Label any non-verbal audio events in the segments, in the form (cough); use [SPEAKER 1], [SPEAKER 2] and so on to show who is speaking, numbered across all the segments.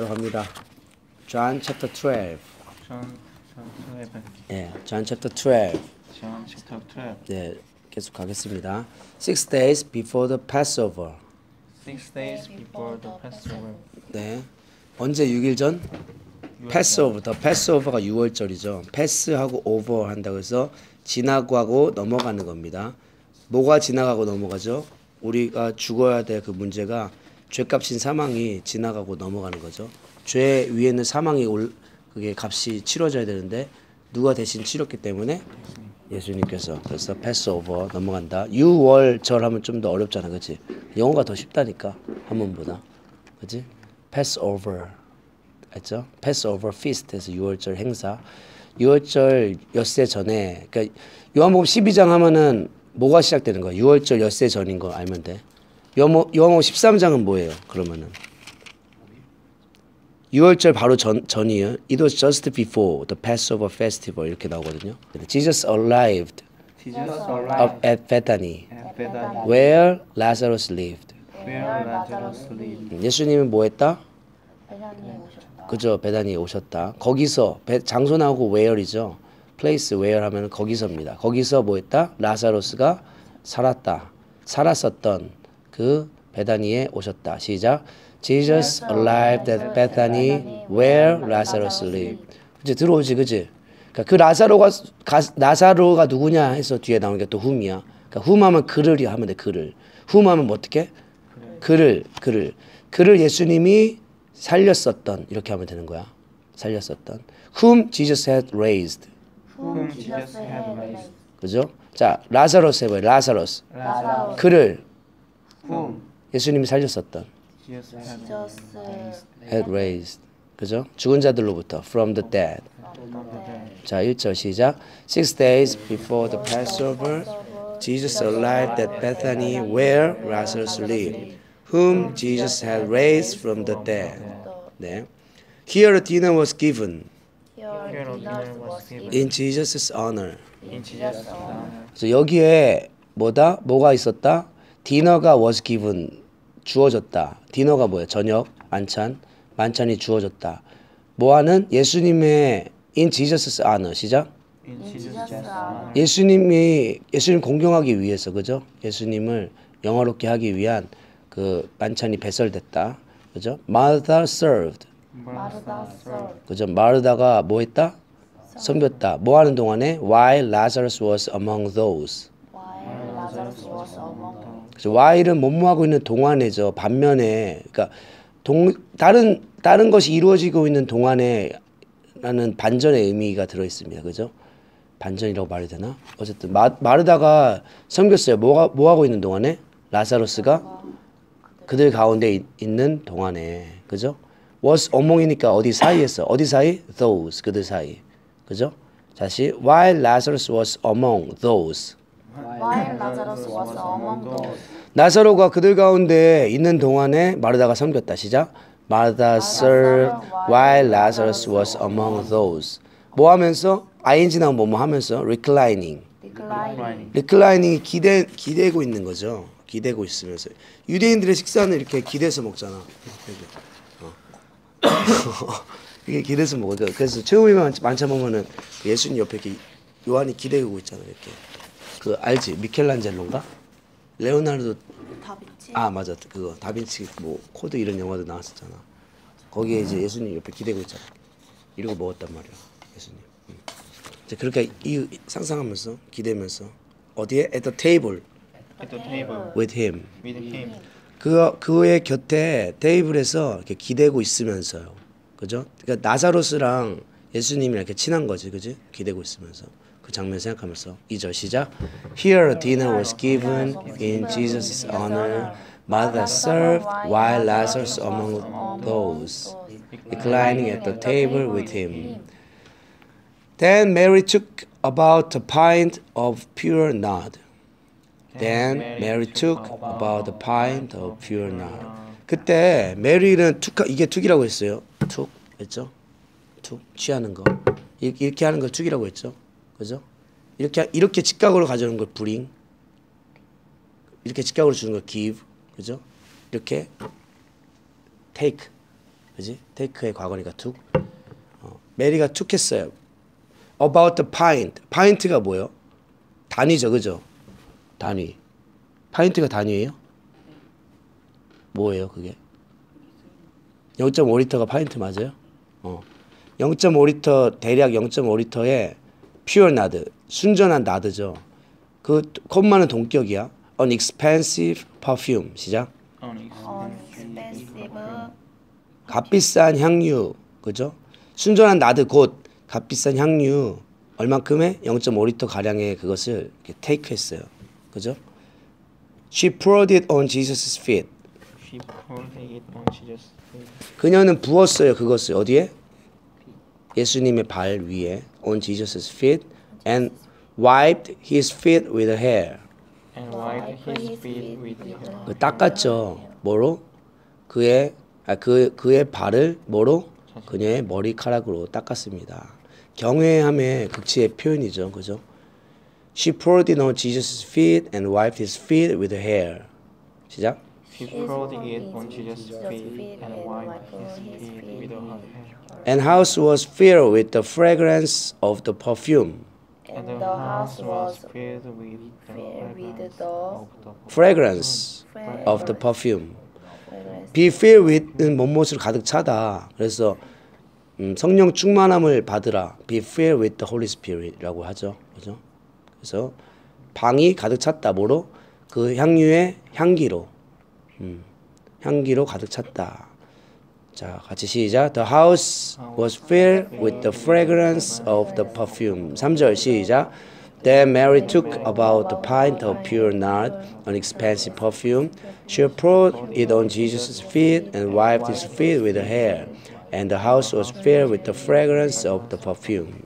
[SPEAKER 1] 바로 갑니다. John chapter 12.
[SPEAKER 2] John, John 11.
[SPEAKER 1] 예, John chapter 12.
[SPEAKER 2] John chapter 12.
[SPEAKER 1] 네, 계속 가겠습니다. Six days before the Passover.
[SPEAKER 2] Six days before the Passover.
[SPEAKER 1] 네. 언제 6일 전? Passover. 더 Passover가 6월절이죠. Pass하고 over 한다고 해서 지나고 하고 넘어가는 겁니다. 뭐가 지나가고 넘어가죠? 우리가 죽어야 될 그 문제가 죄값인 사망이 지나가고 넘어가는 거죠. 죄 위에는 사망이 올 그게 값이 치러져야 되는데 누가 대신 치렀기 때문에 예수님께서 그래서 Passover 넘어간다. 유월절 하면 좀 더 어렵잖아, 그렇지? 영어가 더 쉽다니까 한문보다, 그렇지? Passover, 알죠? Passover Feast에서 유월절 행사. 유월절 엿새 전에, 그러니까 요한복음 12장 하면은 뭐가 시작되는 거야? 6월절 엿새 전인 거 알면 돼. 요한복- 요한복음 13장은 뭐예요? 그러면은 6월절 바로 전, 전이에요. It was just before the Passover festival 이렇게 나오거든요. Jesus arrived
[SPEAKER 2] Jesus arrived
[SPEAKER 1] at Bethany
[SPEAKER 2] at Bethany
[SPEAKER 1] where Lazarus lived.
[SPEAKER 2] where Lazarus lived.
[SPEAKER 1] 예수님은 뭐 했다? 그죠? 베다니에 오셨다. 거기서 배- 장소 나오고 where이죠. place where 하면 거기서입니다. 거기서 뭐 했다? 라사로스가 살았다. 살았었던 그 베다니에 오셨다. 시작. Jesus arrived at Bethany where Lazarus lived. 이제 들어오지, 그지? 그러니까 그 라사로가 가, 라사로가 누구냐 해서 뒤에 나오는 게또 훔이야. 그러니까 훔하면 그를이 하면 돼. 그를. 훔하면 뭐 어떻게? 그를 그를 그를 예수님이 살렸었던 이렇게 하면 되는 거야. 살렸었던 whom Jesus had raised.
[SPEAKER 2] Whom Jesus had raised.
[SPEAKER 1] 그죠? 자, 라사로스 해봐요. 라사로스.
[SPEAKER 3] 라사로
[SPEAKER 1] 그를 예수님이 살렸었던
[SPEAKER 2] Jesus had
[SPEAKER 1] raised. 그죠? 죽은 자들로부터 from the dead. 자, 1절 시작. Six days before the Passover, Jesus arrived at Bethany where Lazarus lived, whom Jesus had raised from the dead. 네. Here a dinner was given
[SPEAKER 3] Here
[SPEAKER 2] Here
[SPEAKER 3] dinner
[SPEAKER 2] dinner
[SPEAKER 3] was
[SPEAKER 2] was
[SPEAKER 3] given
[SPEAKER 1] in Jesus' honor.
[SPEAKER 2] in Jesus' honor.
[SPEAKER 1] 그래서 여기에 뭐다? 뭐가 있었다? 디너가 was given 주어졌다. 디너가 뭐야? 저녁, 만찬, 만찬이 주어졌다. 뭐하는 예수님의 in Jesus' honor 시작.
[SPEAKER 2] In
[SPEAKER 3] in
[SPEAKER 2] Jesus'
[SPEAKER 3] Jesus' honor.
[SPEAKER 1] 예수님이 예수님 공경하기 위해서 그죠? 예수님을 영화롭게 하기 위한 그 만찬이 배설됐다. 그죠? Martha served. 그죠? 마르다가 뭐 했다? 섬겼다. 뭐 하는 동안에 while Lazarus was among those.
[SPEAKER 3] while Lazarus was among them.
[SPEAKER 1] 그래서 while은 뭐뭐하고 있는 동안에죠. 반면에 그러니까 동 다른 다른 것이 이루어지고 있는 동안에라는 반전의 의미가 들어 있습니다. 그죠? 반전이라고 말이 되나? 어쨌든 마, 마르다가 섬겼어요. 뭐가 뭐 하고 있는 동안에 라사로스가 그들 가운데 있, 있는 동안에 그죠? was among이니까 어디 사이에서 어디 사이? those 그들 사이 그죠? 다시 while Lazarus was among those
[SPEAKER 3] while Lazarus was among them.
[SPEAKER 1] 나사로가 그들 가운데 있는 동안에 마르다가 섬겼다. 시작. Martha served while Lazarus was among those. 뭐 하면서? ing 나오면 뭐뭐 하면서? reclining.
[SPEAKER 3] declining
[SPEAKER 1] reclining이 기대 기대고 있는 거죠. 기대고 있으면서 유대인들의 식사는 이렇게 기대서 먹잖아. 어. 이게 기대서 먹어. 그래서 최후의 만찬 보면은 예수님 옆에 이렇게 요한이 기대고 있잖아. 이렇게. 그 알지? 미켈란젤로인가? 레오나르도
[SPEAKER 3] 다비치?
[SPEAKER 1] 아 맞아. 그거. 다빈치 뭐 코드 이런 영화도 나왔었잖아. 거기에 이제 예수님 옆에 기대고 있잖아. 이러고 먹었단 말이야 예수님. 음. 이제 그렇게 이 상상하면서 기대면서 어디에? At the table.
[SPEAKER 2] At the table.
[SPEAKER 1] With him.
[SPEAKER 2] With him.
[SPEAKER 1] 그 그의 곁에 테이블에서 이렇게 기대고 있으면서요. 그죠? 그러니까 나사로스랑 예수님이랑 이렇게 친한 거지 그지? 기대고 있으면서 그 장면 생각하면서 이절 시작 Here dinner was given in Jesus' honor Martha served while Lazarus among those reclining at the table with him Then Mary took about a pint of pure nard Then Mary took about a pint of pure nard. 그때 메리는 툭 이게 툭이라고 했어요. 툭 했죠? 툭 취하는 거 이렇게 하는 걸 툭이라고 했죠. 그죠? 이렇게 이렇게 직각으로 가져오는 걸 bring. 이렇게 직각으로 주는 걸 give. 그죠? 이렇게 take. 그지? take의 과거니까 took. 어, 메리가 took 했어요. about the pint. pint가 뭐예요? 단위죠, 그죠? 단위. pint가 단위예요? 뭐예요, 그게? 0.5리터가 파인트 맞아요? 어. 0.5리터 대략 0.5리터에 pure nard 순전한 나드죠. 그 콤마는 동격이야. An expensive perfume 시작. 값비싼 향유 그죠? 순전한 나드 곧 값비싼 향유 얼만큼의 0.5리터 가량의 그것을 이렇게 테이크했어요. 그죠? She poured it on Jesus' feet.
[SPEAKER 2] she poured it on Jesus' feet.
[SPEAKER 1] 그녀는 부었어요. 그것을 어디에? 예수님의 발 위에 on Jesus' feet and wiped his feet with hair.
[SPEAKER 2] and wiped his feet with.
[SPEAKER 1] 그 닦았죠. 뭐로? 그의 아, 그 그의 발을 뭐로? 그녀의 머리카락으로 닦았습니다. 경외함의 극치의 표현이죠. 그죠? She poured it on Jesus' feet and wiped his feet with her hair. 시작.
[SPEAKER 2] She poured it on Jesus' feet and wiped his feet with her hair.
[SPEAKER 1] And house was filled with the fragrance of the perfume.
[SPEAKER 2] And the house was filled with the fragrance of the
[SPEAKER 1] perfume. Be filled with는 뭐뭇으로 가득 차다. 그래서 음, 성령 충만함을 받으라. Be filled with the Holy Spirit이라고 하죠. 그죠? 그래서 방이 가득 찼다. 뭐로? 그 향유의 향기로. 음, 향기로 가득 찼다. 자, 같이 시작. The house was filled with the fragrance of the perfume. 3절 시작. Then Mary took about the pint of pure nard, an expensive perfume. She poured it on Jesus' feet and wiped his feet with her hair. And the house was filled with the fragrance of the perfume.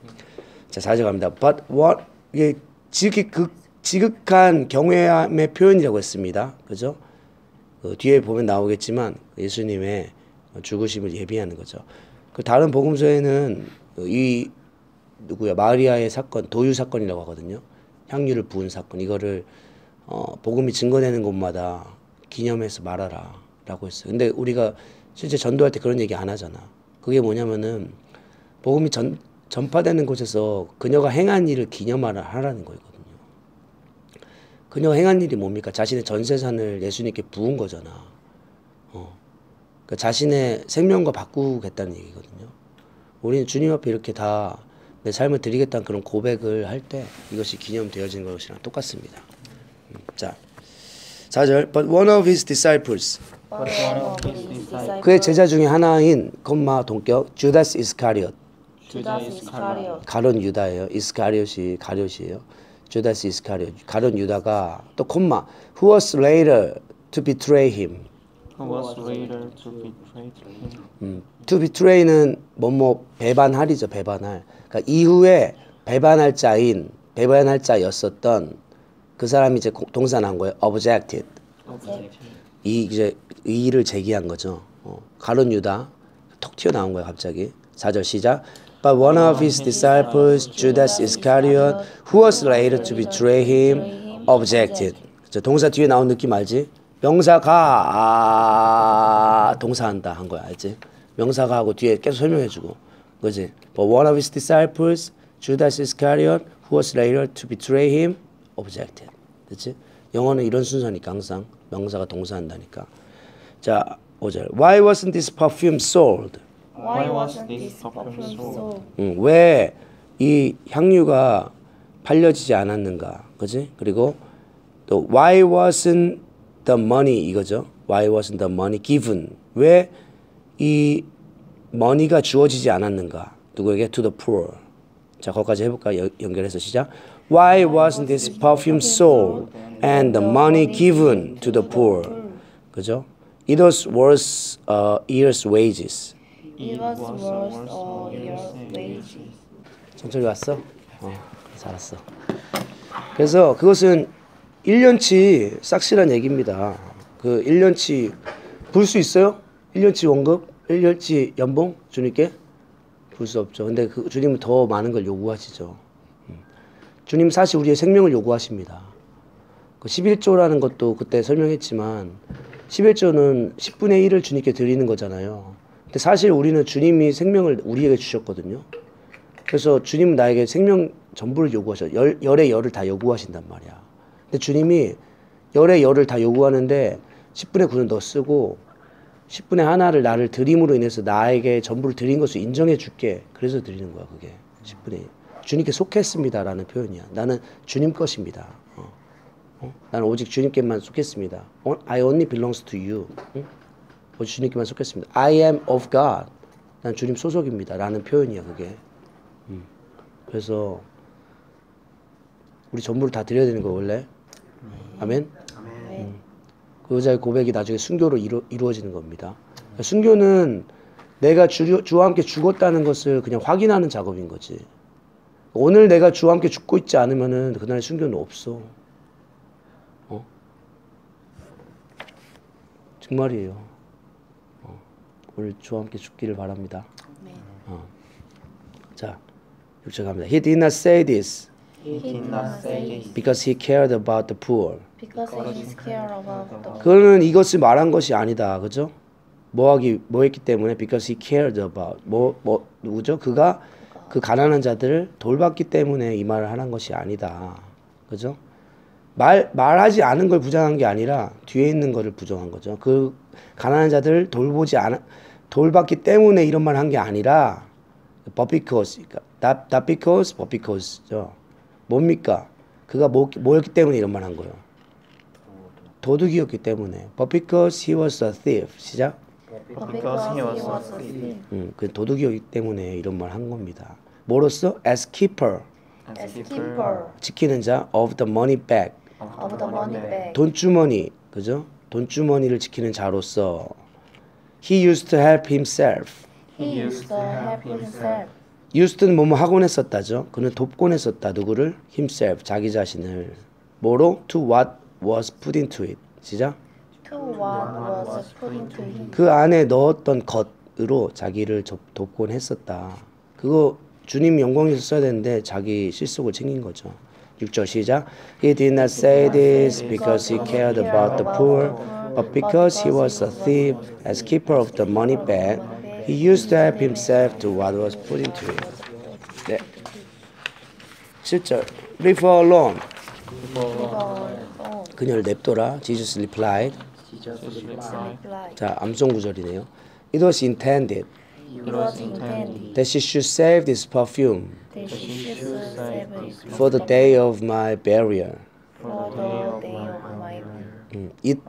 [SPEAKER 1] 자, 4절 갑니다. But what 이게 지극히 극, 지극한 경외함의 표현이라고 했습니다. 그죠? 그 뒤에 보면 나오겠지만 예수님의 죽으심을 예비하는 거죠. 그 다른 복음서에는 이 누구야 마리아의 사건 도유 사건이라고 하거든요. 향유를 부은 사건 이거를 어, 복음이 증거되는 곳마다 기념해서 말하라라고 했어요. 근데 우리가 실제 전도할 때 그런 얘기 안 하잖아. 그게 뭐냐면은 복음이 전 전파되는 곳에서 그녀가 행한 일을 기념하라 하라는 거거든요. 그녀가 행한 일이 뭡니까? 자신의 전 재산을 예수님께 부은 거잖아. 어. 그러니까 자신의 생명과 바꾸겠다는 얘기거든요. 우리는 주님 앞에 이렇게 다 내 삶을 드리겠다는 그런 고백을 할 때 이것이 기념되어지는 것이랑 똑같습니다. 음, 자, 4절 But one of his disciples 그의 제자 중에 하나인 콤마 동격 주다스
[SPEAKER 3] Iscariot
[SPEAKER 1] 가론 유다예요. 이스카리ot이 가룟이에요. 주다스 이스카리ot 가론 유다가 또 콤마 who was later to betray him
[SPEAKER 2] who was later to betray him.
[SPEAKER 1] 음, to betray는 뭐뭐 배반할이죠 배반할. 그러니까 이후에 배반할 자인 배반할 자였었던 그 사람이 이제 고- 동사 나온 거예요. objected. 이 이제 의의를 제기한 거죠. 어, 가론 유다 톡 튀어나온 거예요 갑자기. 4절 시작. But one of his disciples, Judas Iscariot, who was later to betray him, objected. 저 동사 뒤에 나온 느낌 알지? 명사가 아, 동사한다 한 거야 알지? 명사가 하고 뒤에 계속 설명해주고 그지? But one of his disciples, Judas Iscariot, who was later to betray him, objected. 그렇지? 영어는 이런 순서니까 항상 명사가 동사한다니까. 자, 5절. Why wasn't this perfume sold?
[SPEAKER 3] Why
[SPEAKER 2] Why was
[SPEAKER 3] wasn't
[SPEAKER 2] this perfume sold?
[SPEAKER 1] 응, 왜이 향유가 팔려지지 않았는가? 그지? 그리고 또 why wasn't the money 이거죠. Why wasn't the money given? 왜 이 money가 주어지지 않았는가? 누구에게? To the poor. 자, 거기까지 해볼까? 요- 연결해서 시작. Why wasn't this perfume sold and the money given to the poor? 그죠? It was worth a year's wages.
[SPEAKER 3] It was worth all your wages.
[SPEAKER 1] 천천히 왔어? 어, 잘했어. 그래서 그것은 1년치 싹실한 얘기입니다. 그 1년치 불 수 있어요? 1년치 원급? 1년치 연봉? 주님께? 불 수 없죠. 근데 그 주님은 더 많은 걸 요구하시죠. 음. 주님 사실 우리의 생명을 요구하십니다. 그 11조라는 것도 그때 설명했지만 11조는 10분의 1을 주님께 드리는 거잖아요. 근데 사실 우리는 주님이 생명을 우리에게 주셨거든요. 그래서 주님은 나에게 생명 전부를 요구하셔. 열, 열의 열을 다 요구하신단 말이야. 주님이 열의 열을 다 요구하는데 10분의 9는 너 쓰고 10분의 하나를 나를 드림으로 인해서 나에게 전부를 드린 것을 인정해 줄게. 그래서 드리는 거야, 그게. 10분의 주님께 속했습니다라는 표현이야. 나는 주님 것입니다. 어. 어? 나는 오직 주님께만 속했습니다. 어? I only belongs to you. 응? 오직 주님께만 속했습니다. I am of God. 난 주님 소속입니다. 라는 표현이야, 그게. 음. 그래서 우리 전부를 다 드려야 되는 거 원래. 아멘.
[SPEAKER 3] 네.
[SPEAKER 1] 그 여자의 고백이 나중에 순교로 이루, 이루어지는 겁니다. 순교는 내가 주, 주와 함께 죽었다는 것을 그냥 확인하는 작업인 거지. 오늘 내가 주와 함께 죽고 있지 않으면은 그날 순교는 없어. 어? 정말이에요. 어. 오늘 주와 함께 죽기를 바랍니다. 어. 자, 6절 갑니다. He did not say this
[SPEAKER 2] He did not say this
[SPEAKER 1] because he cared about the poor.
[SPEAKER 3] Because he is care about the
[SPEAKER 1] 그는 이것을 말한 것이 아니다. 그죠? 뭐 하기 뭐 했기 때문에 because he cared about 뭐뭐 누구죠? 그가 그 가난한 자들을 돌봤기 때문에 이 말을 하는 것이 아니다. 그죠? 말 말하지 않은 걸 부정한 게 아니라 뒤에 있는 거를 부정한 거죠. 그 가난한 자들을 돌보지 않 돌봤기 때문에 이런 말 한 게 아니라 but because 그러니까 not, not because but because죠. 뭡니까? 그가 뭐, 뭐였기 때문에 이런 말 한 거예요. 도둑이었기 때문에. But because he was a thief. 시작.
[SPEAKER 2] because he was a thief
[SPEAKER 1] 음, 그 도둑이었기 때문에 이런 말 한 겁니다. 뭐로써? As keeper.
[SPEAKER 3] as keeper
[SPEAKER 1] 지키는 자 of the money bag.
[SPEAKER 3] of the money bag.
[SPEAKER 1] 돈주머니. 그죠? 돈주머니를 지키는 자로서 he used to help himself.
[SPEAKER 3] He used to help himself.
[SPEAKER 1] Used는 뭐뭐 하곤 했었다죠. 그는 돕곤 했었다. 누구를? himself. 자기 자신을. 뭐로? to what was put into it. 시작.
[SPEAKER 3] To what was put into him.
[SPEAKER 1] 그 안에 넣었던 것으로 자기를 접- 돕곤 했었다. 그거 주님 영광에서 써야 되는데 자기 실속을 챙긴 거죠. 6절 시작. He did not say this because he cared about the poor, but because he was a thief, as keeper of the money bag, he used to help himself to what was put into it. 네. 7절. Leave her alone.
[SPEAKER 3] Oh,
[SPEAKER 1] 그녀를 냅둬라. Jesus replied. 자, 암송 구절이네요. It was intended
[SPEAKER 3] It was intended
[SPEAKER 1] that she should save this perfume for the day of my burial. 음, it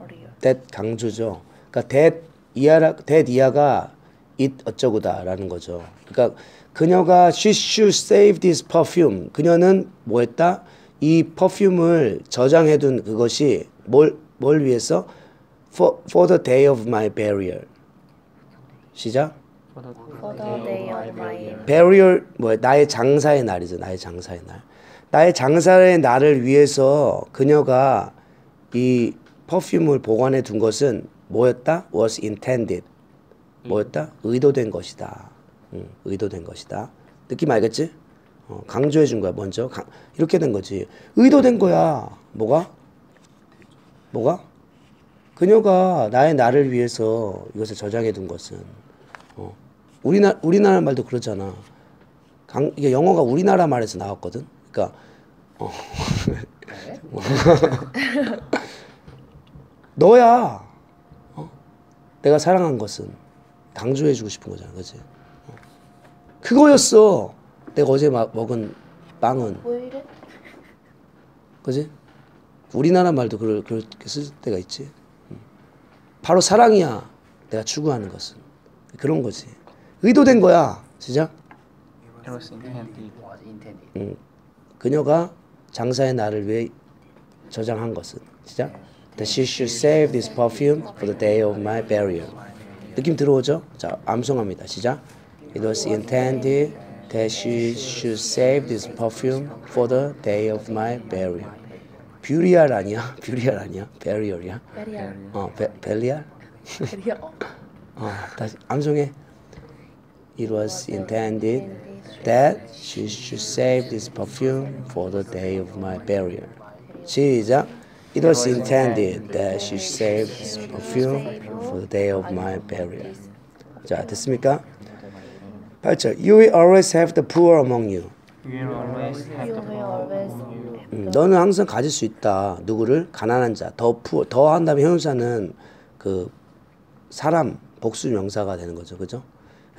[SPEAKER 1] that 강조죠. 그러니까 that 이하라 that 이하가 it 어쩌고다라는 거죠. 그러니까 그녀가 she should save this perfume. 그녀는 뭐 했다? 이 퍼퓸을 저장해 둔 그것이 뭘 뭘 위해서 for for the day of my burial. 시작.
[SPEAKER 3] For the day of my
[SPEAKER 1] burial 뭐 나의 장사의 날이죠. 나의 장사의 날. 나의 장사의 날을 위해서 그녀가 이 퍼퓸을 보관해 둔 것은 뭐였다? was intended. 뭐였다? 의도된 것이다. 응, 의도된 것이다. 느낌 알겠지? 어, 강조해 준 거야, 먼저. 강- 이렇게 된 거지. 의도된 거야. 뭐가? 뭐가? 그녀가 나의 나를 위해서 이것을 저장해 둔 것은 어, 우리나 우리나라 말도 그러잖아. 강, 이게 영어가 우리나라 말에서 나왔거든. 그러니까 어. (laughs) 너야. 어? 내가 사랑한 것은 강조해주고 싶은 거잖아, 그렇지? 어. 그거였어. 내가 어제 마, 먹은 빵은,
[SPEAKER 3] 왜 이래?
[SPEAKER 1] 그지? 우리나라 말도 그럴, 그렇게 쓸 때가 있지. 음. 바로 사랑이야. 내가 추구하는 것은 그런 거지. 의도된 거야, 시작.
[SPEAKER 2] Was intended
[SPEAKER 1] 음, 그녀가 장사의 날을 위해 저장한 것은 시작. That she should save this perfume for the day of my burial. 느낌 들어오죠? 자, 암송합니다. 시작. It was intended that she should save this perfume for the day of my burial. 뷰리알 아니야? 뷰리알 아니야? 베리얼이야? 어, 베, 벨리알? 어, 다시 암송해. It was intended that she should save this perfume for the day of my burial. 시작. It was intended that she save this perfume for the day of my burial. 자, 됐습니까? 8절. You will always have the poor among you. 음, 너는 항상 가질 수 있다. 누구를? 가난한 자. 더 푸, 더 한다면 형용사는 그 사람 복수 명사가 되는 거죠. 그죠?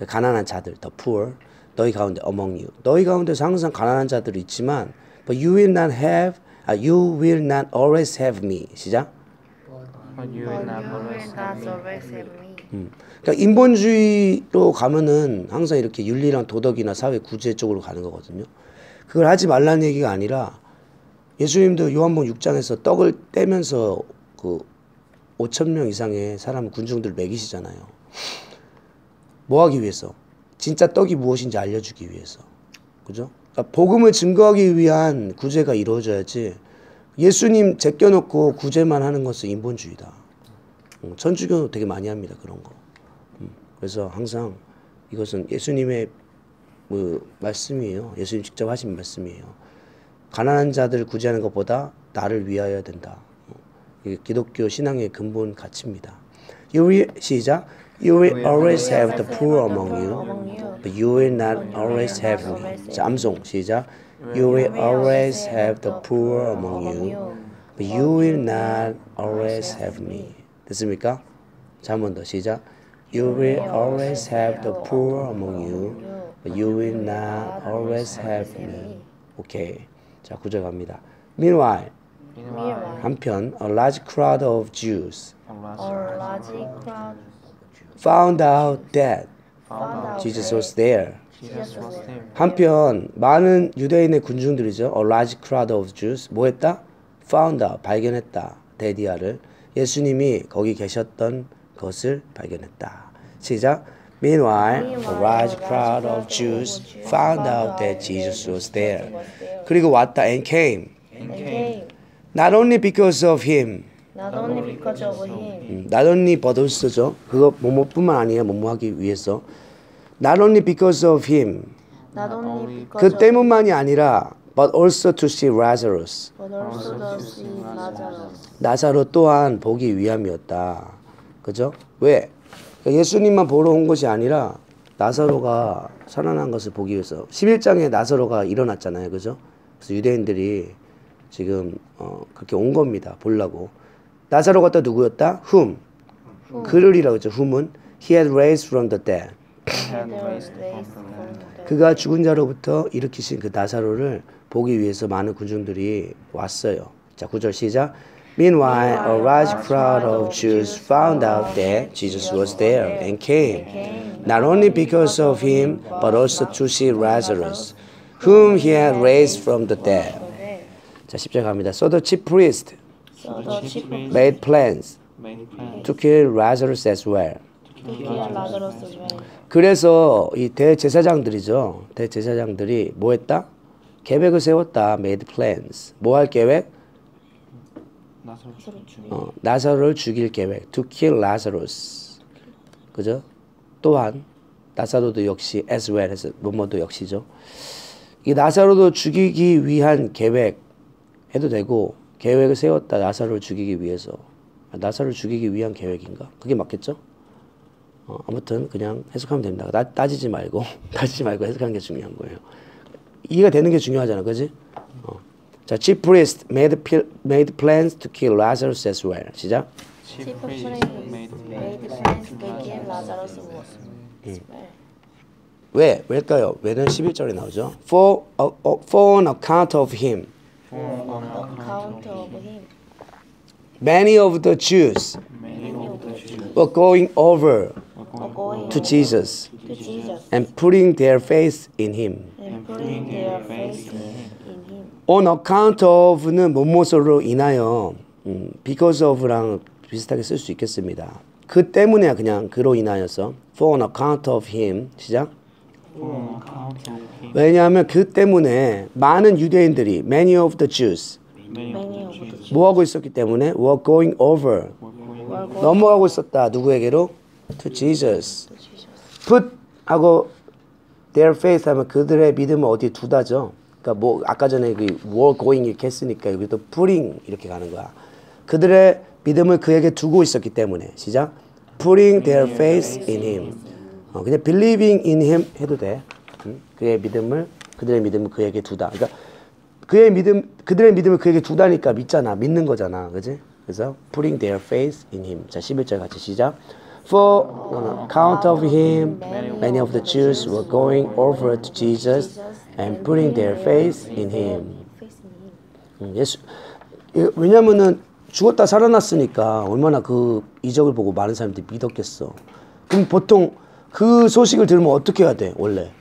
[SPEAKER 1] 가난한 자들, the poor. 너희 가운데 among you. 너희 가운데서 항상 가난한 자들이 있지만 but you will not have 아, you will not always have me. 시작.
[SPEAKER 2] You will not always have me.
[SPEAKER 3] always have me.
[SPEAKER 1] 음. 그러니까 인본주의로 가면은 항상 이렇게 윤리랑 도덕이나 사회 구제 쪽으로 가는 거거든요. 그걸 하지 말라는 얘기가 아니라 예수님도 요한복 6장에서 떡을 떼면서 그 5천 명 이상의 사람 군중들 먹이시잖아요. 뭐 하기 위해서? 진짜 떡이 무엇인지 알려주기 위해서. 그죠? 그러니까 복음을 증거하기 위한 구제가 이루어져야지 예수님 제껴놓고 구제만 하는 것은 인본주의다. 음, 천주교 되게 많이 합니다 그런 거. 음, 그래서 항상 이것은 예수님의 뭐 말씀이에요. 예수님 직접 하신 말씀이에요. 가난한 자들 구제하는 것보다 나를 위하여 된다. 어, 이게 기독교 신앙의 근본 가치입니다. Will 시작. You will always have the poor among you, but you will not always have me. 자, 암송 시작. You will always have the poor among you, but you will not always have me. 됐습니까? 자, 한 번 더 시작. You will always have the poor among you, but you will not always have me. 오케이. 자, 구절 갑니다. Meanwhile,
[SPEAKER 2] Meanwhile,
[SPEAKER 1] 한편 a large crowd of Jews
[SPEAKER 2] a large
[SPEAKER 3] A large crowd
[SPEAKER 1] found out that Jesus was there.
[SPEAKER 2] Jesus was there.
[SPEAKER 1] 한편 많은 유대인의 군중들이죠. A large crowd of Jews 뭐 했다? found out 발견했다. 데디아를 예수님이 거기 계셨던 것을 발견했다. 시작. Meanwhile, a large crowd of Jews found out that Jesus was there. 그리고 왔다 and came.
[SPEAKER 3] and came,
[SPEAKER 1] Not only because of him.
[SPEAKER 3] Not only because of him,
[SPEAKER 1] 음, not only but also죠. 그거 뭐뭐뿐만 아니에요. 뭐뭐 하기 위해서. Not only because of him.
[SPEAKER 3] not only because
[SPEAKER 1] 그 때문만이 아니라 but also to see Lazarus.
[SPEAKER 3] but also to see Lazarus.
[SPEAKER 1] 나사로 또한 보기 위함이었다. 그죠? 왜? 그러니까 예수님만 보러 온 것이 아니라 나사로가 살아난 것을 보기 위해서 11장에 나사로가 일어났잖아요. 그죠? 그래서 유대인들이 지금 어, 그렇게 온 겁니다. 보려고. 나사로가 또 누구였다? whom. 그를이라고 했죠. whom은 he had raised from the dead.
[SPEAKER 2] He had
[SPEAKER 3] They were
[SPEAKER 2] raised from
[SPEAKER 3] raised
[SPEAKER 2] the
[SPEAKER 3] from
[SPEAKER 2] dead.
[SPEAKER 3] the dead.
[SPEAKER 1] 그가 죽은 자로부터 일으키신 그 나사로를 보기 위해서 많은 군중들이 왔어요. 자, 구절 시작. Meanwhile, a large crowd of Jews found out that Jesus was there and came, not only because of him, but also to see Lazarus, whom he had raised from the dead. 자, 10절 갑니다. So the chief priest
[SPEAKER 3] So the chief
[SPEAKER 1] made plans
[SPEAKER 2] Made plans
[SPEAKER 1] to kill Lazarus as well.
[SPEAKER 3] as.
[SPEAKER 1] 그래서 이 대제사장들이죠. 대제사장들이 뭐 했다? 계획을 세웠다. made plans. 뭐 할 계획? 어, 나사로를 죽일 계획. to kill Lazarus. 그죠? 또한 나사로도 역시 as well 해서 뭐뭐도 역시죠. 이 나사로도 죽이기 위한 계획 해도 되고 계획을 세웠다. 나사로를 죽이기 위해서. 아, 나사로를 죽이기 위한 계획인가? 그게 맞겠죠? 어, 아무튼 그냥 해석하면 됩니다. 따, 따지지 말고 따지지 말고 해석하는 게 중요한 거예요. 이해가 되는 게 중요하잖아, 그지? 어. 자, chief priest made pil- made plans to kill Lazarus as well. 시작.
[SPEAKER 2] Chief priest made plans
[SPEAKER 3] to kill Lazarus as well.
[SPEAKER 1] 왜? 왜일까요? 왜는 11절에 나오죠. For, uh, uh, for on account of him,
[SPEAKER 2] on
[SPEAKER 3] Account of him,
[SPEAKER 1] many of the Jews were going over to Jesus and putting their faith in him. On account of는 뭐뭐서로 인하여 음, because of랑 비슷하게 쓸 수 있겠습니다. 그 때문에 그냥 그로 인하여서 for on account of him 시작. 왜냐하면 그 때문에 많은 유대인들이 many of the Jews
[SPEAKER 2] Many of
[SPEAKER 3] Many
[SPEAKER 2] the
[SPEAKER 3] of the
[SPEAKER 2] Jews
[SPEAKER 1] 뭐 하고 있었기 때문에 were going over 넘어가고 있었다 누구에게로
[SPEAKER 3] to Jesus.
[SPEAKER 1] put 하고 their faith 하면 그들의 믿음을 어디에 두다죠. 그러니까 뭐 아까 전에 그 were going 이렇게 했으니까 여기도 putting 이렇게 가는 거야. 그들의 믿음을 그에게 두고 있었기 때문에 시작. putting their faith in him. 어, 그냥 believing in him 해도 돼. 응? 그의 믿음을 그들의 믿음을 그에게 두다. 그러니까 그의 믿음 그들의 믿음을 그에게 두다니까 믿잖아. 믿는 거잖아. 그지? 그래서 putting their faith in him. 자, 11절 같이 시작. For on account of him many of the Jews were going over to Jesus and putting their faith in him. 음, 예수 예, 왜냐면은 죽었다 살아났으니까 얼마나 그 이적을 보고 많은 사람들이 믿었겠어. 그럼 보통 그 소식을 들으면 어떻게 해야 돼? 원래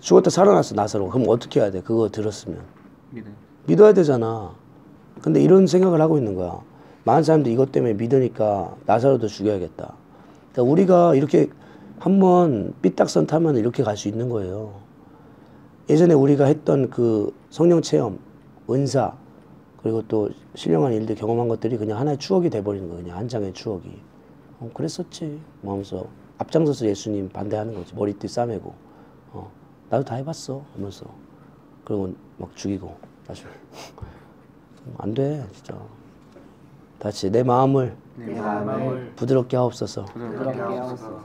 [SPEAKER 1] 죽었다 살아났어 나사로. 그럼 어떻게 해야 돼? 그거 들었으면
[SPEAKER 2] 믿음.
[SPEAKER 1] 믿어야 되잖아. 근데 이런 생각을 하고 있는 거야. 많은 사람들이 이것 때문에 믿으니까 나사로도 죽여야겠다. 그러니까 우리가 이렇게 한번 삐딱선 타면 이렇게 갈 수 있는 거예요. 예전에 우리가 했던 그 성령 체험, 은사, 그리고 또 신령한 일들 경험한 것들이 그냥 하나의 추억이 돼버리는 거예요. 그냥 한 장의 추억이. 어, 그랬었지. 뭐 하면서 앞장서서 예수님 반대하는 거지. 머리띠 싸매고. 어, 나도 다 해봤어. 하면서. 그리고 막 죽이고. 사실. (laughs) 안 돼, 진짜. 다시 내 마음을
[SPEAKER 2] 내 마음을
[SPEAKER 1] 부드럽게 하옵소서.
[SPEAKER 2] 부드럽게 하옵소서.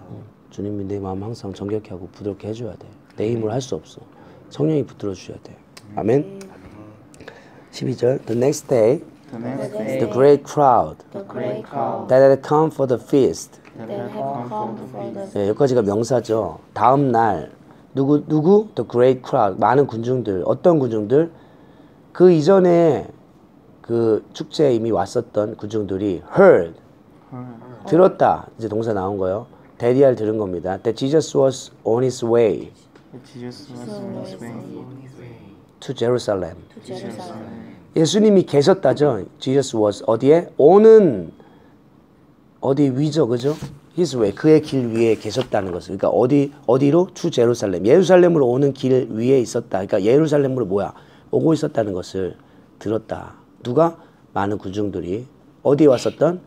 [SPEAKER 1] 주님이 내 마음 항상 정결케 하고 부드럽게 해줘야 돼. 내 힘으로 할 수 없어. 성령이 붙들어 주셔야 돼. 아멘. 12절. The next day,
[SPEAKER 2] The
[SPEAKER 1] great crowd
[SPEAKER 3] The great crowd
[SPEAKER 1] that had come for the feast. 네, 여기까지가 명사죠. 다음 날 누구 누구? The great crowd. 많은 군중들. 어떤 군중들? 그 이전에 그 축제에 이미 왔었던 군중들이 heard 들었다. 이제 동사 나온 거요. 대리알 들은 겁니다. That Jesus was on his way
[SPEAKER 2] Jesus was on his way
[SPEAKER 1] to Jerusalem.
[SPEAKER 3] to Jerusalem.
[SPEAKER 1] 예수님이 계셨다죠. Jesus was 어디에? 오는 어디 위죠, 그죠? His way 그의 길 위에 계셨다는 것을. 그러니까 어디 어디로? to 제루살렘. 예루살렘으로 오는 길 위에 있었다. 그러니까 예루살렘으로 뭐야? 오고 있었다는 것을 들었다. 누가? 많은 군중들이 어디에 왔었던?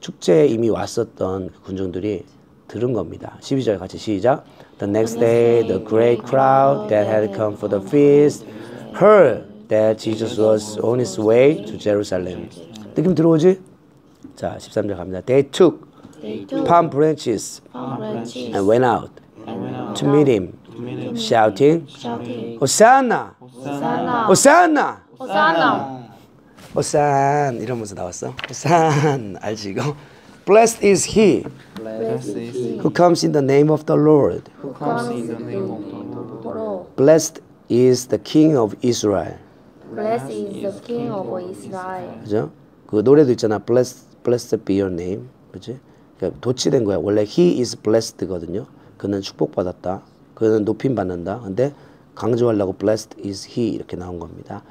[SPEAKER 1] 축제에 이미 왔었던 그 군중들이 들은 겁니다. 12절 같이 시작. The next day, the great crowd that had come for the feast heard that Jesus was on his way to Jerusalem. 느낌 들어오지? 자, 13절 갑니다. They took
[SPEAKER 3] They took
[SPEAKER 1] palm branches
[SPEAKER 3] palm branches
[SPEAKER 1] and went out
[SPEAKER 3] and went out
[SPEAKER 1] to meet him, shouting,
[SPEAKER 3] shouting,
[SPEAKER 1] Hosanna!
[SPEAKER 3] Hosanna!
[SPEAKER 1] Hosanna!
[SPEAKER 3] Hosanna!
[SPEAKER 1] 호산 이러면서 나왔어. 호산 알지 이거? Blessed is he
[SPEAKER 2] Blessed is he
[SPEAKER 1] who comes in the name of the Lord.
[SPEAKER 2] who comes in the name of the Lord.
[SPEAKER 3] Lord.
[SPEAKER 1] Blessed is the King of Israel.
[SPEAKER 3] Blessed is the King of Israel.
[SPEAKER 1] 그죠? 그 노래도 있잖아. Blessed, blessed be your name. 그지? 그러니까 도치된 거야. 원래 he is blessed거든요. 그는 축복받았다. 그는 높임 받는다. 근데 강조하려고 blessed is he 이렇게 나온 겁니다.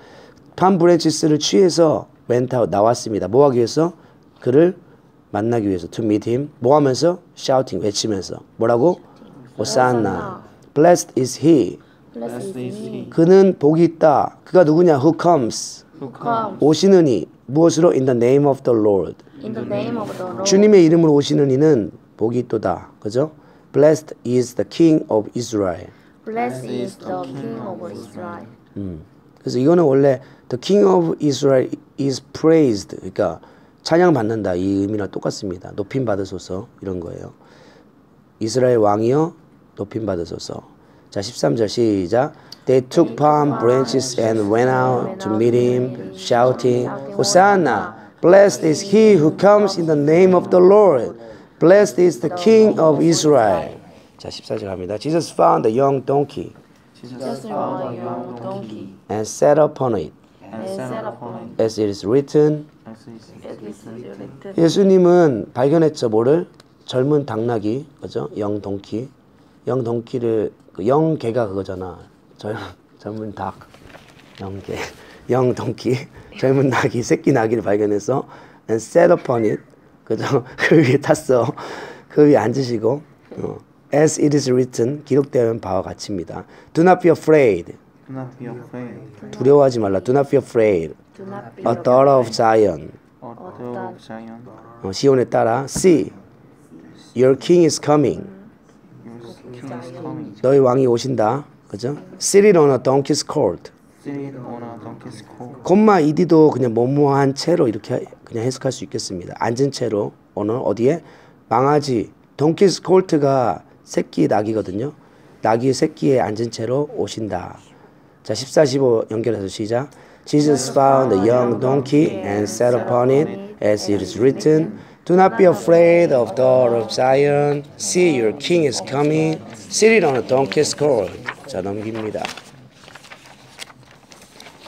[SPEAKER 1] palm branches를 취해서 went out 나왔습니다. 뭐 하기 위해서? 그를 만나기 위해서 to meet him. 뭐 하면서? shouting 외치면서. 뭐라고? 호산나. blessed is he.
[SPEAKER 3] Blessed is he
[SPEAKER 1] 그는 복이 있다. 그가 누구냐? who comes.
[SPEAKER 2] Who comes
[SPEAKER 1] 오시는 이 무엇으로 in the name of the Lord.
[SPEAKER 3] in the name of the Lord.
[SPEAKER 1] 주님의 이름으로 오시는 이는 복이 있도다. 그죠? Blessed is the King of Israel.
[SPEAKER 3] Blessed is the King of Israel.
[SPEAKER 1] 음. 그래서 이거는 원래 the King of Israel is praised. 그러니까 찬양 받는다 이 의미랑 똑같습니다. 높임 받으소서 이런 거예요. 이스라엘 왕이여 높임 받으소서. 자 13절 시작. They took palm branches and went out to meet him, shouting, Hosanna! Blessed is he who comes in the name of the Lord. Blessed is the King of Israel. 자 14절 갑니다. Jesus found a young donkey
[SPEAKER 3] Just found a young donkey
[SPEAKER 1] and sat upon it, as it is written.
[SPEAKER 2] as is
[SPEAKER 3] It is written.
[SPEAKER 1] 예수님은 발견했죠 뭐를 젊은 당나귀 그죠 영 동키 영 동키를 그 영개가 그거잖아 젊 젊은 닭 영개 영 동키 젊은 낙이 새끼 나귀를 발견해서 and sat upon it 그죠 그 위에 탔어 그 위에 앉으시고 어. as it is written 기록되어 있는 바와 같이입니다 do not be afraid
[SPEAKER 2] Do not be afraid
[SPEAKER 1] 두려워하지 말라 do not be afraid
[SPEAKER 3] Do not be
[SPEAKER 1] a daughter of Zion
[SPEAKER 2] or daughter of Zion
[SPEAKER 1] 어, 시온에 따라 see your king is coming
[SPEAKER 2] Your king is coming
[SPEAKER 1] 너희 왕이 오신다 그죠? sit on a donkey's colt
[SPEAKER 2] Sitting on a donkey's coat
[SPEAKER 1] 콤마 이디도 그냥 뭐뭐한 채로 이렇게 그냥 해석할 수 있겠습니다 앉은 채로 오늘 어디에 망아지 donkeys colt가 새끼 낙이거든요. 낙이 새끼에 앉은 채로 오신다. 자, 14, 15 연결해서 시작. Jesus found a young donkey and sat upon it, as it is written, Do not be afraid of daughter of Zion. See, your king is coming, seated on a donkey's colt. 자, 넘깁니다.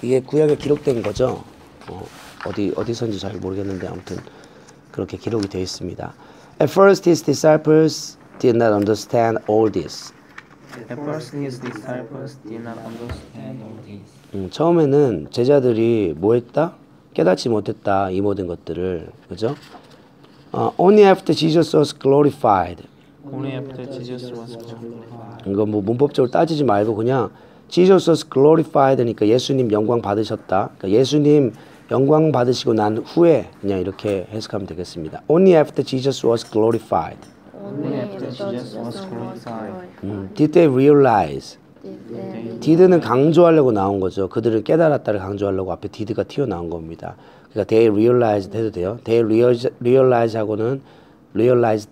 [SPEAKER 1] 이게 구약에 기록된 거죠. 어, 어디 어디선지 잘 모르겠는데 아무튼 그렇게 기록이 되어 있습니다. At first, his disciples did not understand all this.
[SPEAKER 2] At first his disciples did not understand all this.
[SPEAKER 1] 음, 처음에는 제자들이 뭐 했다? 깨닫지 못했다 이 모든 것들을 그죠? 어, only after Jesus was glorified.
[SPEAKER 2] Only after Jesus was glorified.
[SPEAKER 1] 이거 뭐 문법적으로 따지지 말고 그냥 Jesus was glorified니까 예수님 영광 받으셨다. 그러니까 예수님 영광 받으시고 난 후에 그냥 이렇게 해석하면 되겠습니다. Only after Jesus was glorified.
[SPEAKER 2] Only after Jesus was glorified.
[SPEAKER 1] 음, did they realize? Did는 강조하려고 나온 거죠. 그들은 깨달았다를 강조하려고 앞에 did가 튀어나온 겁니다. 그러니까 they realized 해도 돼요. they realize 하고는 realized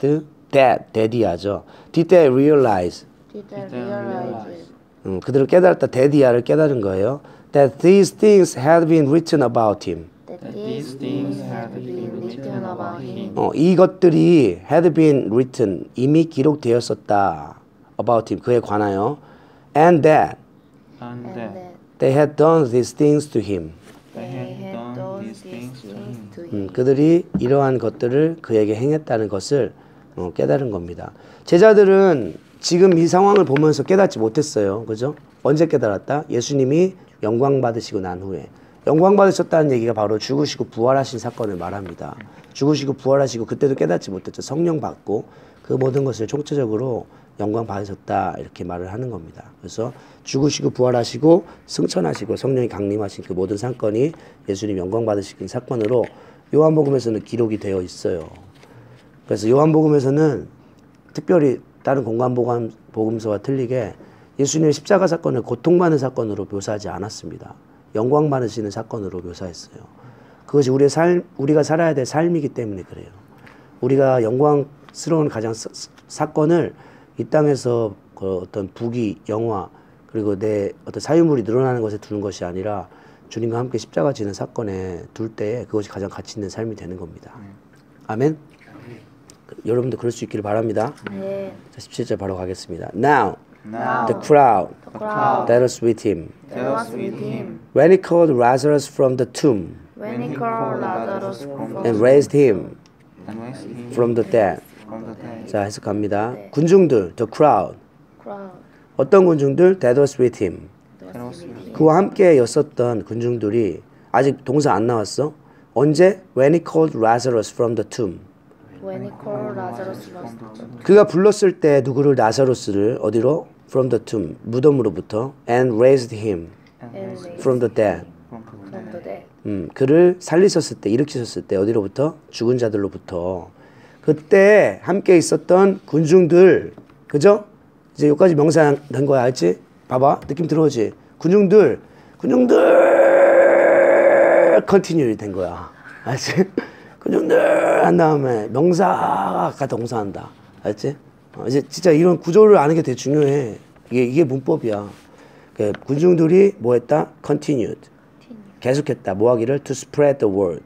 [SPEAKER 1] that, that이 하죠. did they realize?
[SPEAKER 3] Did I realize
[SPEAKER 1] 음, 그들은 깨달았다, that이야를 깨달은 거예요. that these things had been written about him.
[SPEAKER 3] that
[SPEAKER 2] These things had been written about him.
[SPEAKER 1] 어, 이것들이 had been written, 이미 기록되었었다. about him, 그에 관하여. And that
[SPEAKER 2] And that
[SPEAKER 3] that
[SPEAKER 1] they had done these things to him.
[SPEAKER 3] they had done these things to him.
[SPEAKER 1] 음, 그들이 이러한 것들을 그에게 행했다는 것을 어, 깨달은 겁니다. 제자들은 지금 이 상황을 보면서 깨닫지 못했어요. 그죠? 언제 깨달았다? 예수님이 영광 받으시고 난 후에. 영광 받으셨다는 얘기가 바로 죽으시고 부활하신 사건을 말합니다. 죽으시고 부활하시고 그때도 깨닫지 못했죠. 성령 받고 그 모든 것을 총체적으로 영광 받으셨다 이렇게 말을 하는 겁니다. 그래서 죽으시고 부활하시고 승천하시고 성령이 강림하신 그 모든 사건이 예수님 영광 받으신 사건으로 요한복음에서는 기록이 되어 있어요. 그래서 요한복음에서는 특별히 다른 공간복음 복음서와 틀리게 예수님의 십자가 사건을 고통받는 사건으로 묘사하지 않았습니다. 영광 받으시는 사건으로 묘사했어요. 그것이 우리의 삶, 우리가 살아야 될 삶이기 때문에 그래요. 우리가 영광스러운 가장 사, 사건을 이 땅에서 그 어떤 부귀, 영화 그리고 내 어떤 사유물이 늘어나는 것에 두는 것이 아니라 주님과 함께 십자가 지는 사건에 둘 때에 그것이 가장 가치 있는 삶이 되는 겁니다. 아멘. 여러분도 그럴 수 있기를 바랍니다.
[SPEAKER 3] 네.
[SPEAKER 1] 자, 17절 바로 가겠습니다. Now
[SPEAKER 2] now
[SPEAKER 1] the crowd
[SPEAKER 3] The crowd
[SPEAKER 1] that was with him
[SPEAKER 3] that was with him
[SPEAKER 1] when he called Lazarus from the tomb
[SPEAKER 3] when he called Lazarus from
[SPEAKER 1] and raised him
[SPEAKER 2] and raised him
[SPEAKER 1] from the dead. 자, 해석합니다. 군중들, the crowd.
[SPEAKER 3] crowd
[SPEAKER 1] 어떤 군중들? That was with him.
[SPEAKER 2] Was with him.
[SPEAKER 1] 그와 함께였었던 군중들이 아직 동사 안 나왔어. 언제? When he called Lazarus from the tomb.
[SPEAKER 3] when he called Lazarus from the tomb
[SPEAKER 1] 그가 불렀을 때 누구를 나사로스를 어디로? From the tomb. 무덤으로부터. And raised him
[SPEAKER 3] and raised
[SPEAKER 1] from the dead.
[SPEAKER 2] From the dead.
[SPEAKER 3] from the dead.
[SPEAKER 1] 음, 그를 살리셨을 때, 일으키셨을 때 어디로부터? 죽은 자들로부터. 그때 함께 있었던 군중들, 그죠? 이제 여기까지 명사된 거야, 알지? 봐봐, 느낌 들어오지? 군중들, 군중들, continue 된 거야, 알지? (laughs) 군중들 한 다음에 명사가 동사한다, 알지? 어, 이제 진짜 이런 구조를 아는 게 되게 중요해. 이게 이게 문법이야. 그 군중들이 뭐 했다? Continued. 계속했다. 뭐 하기를 to spread the word.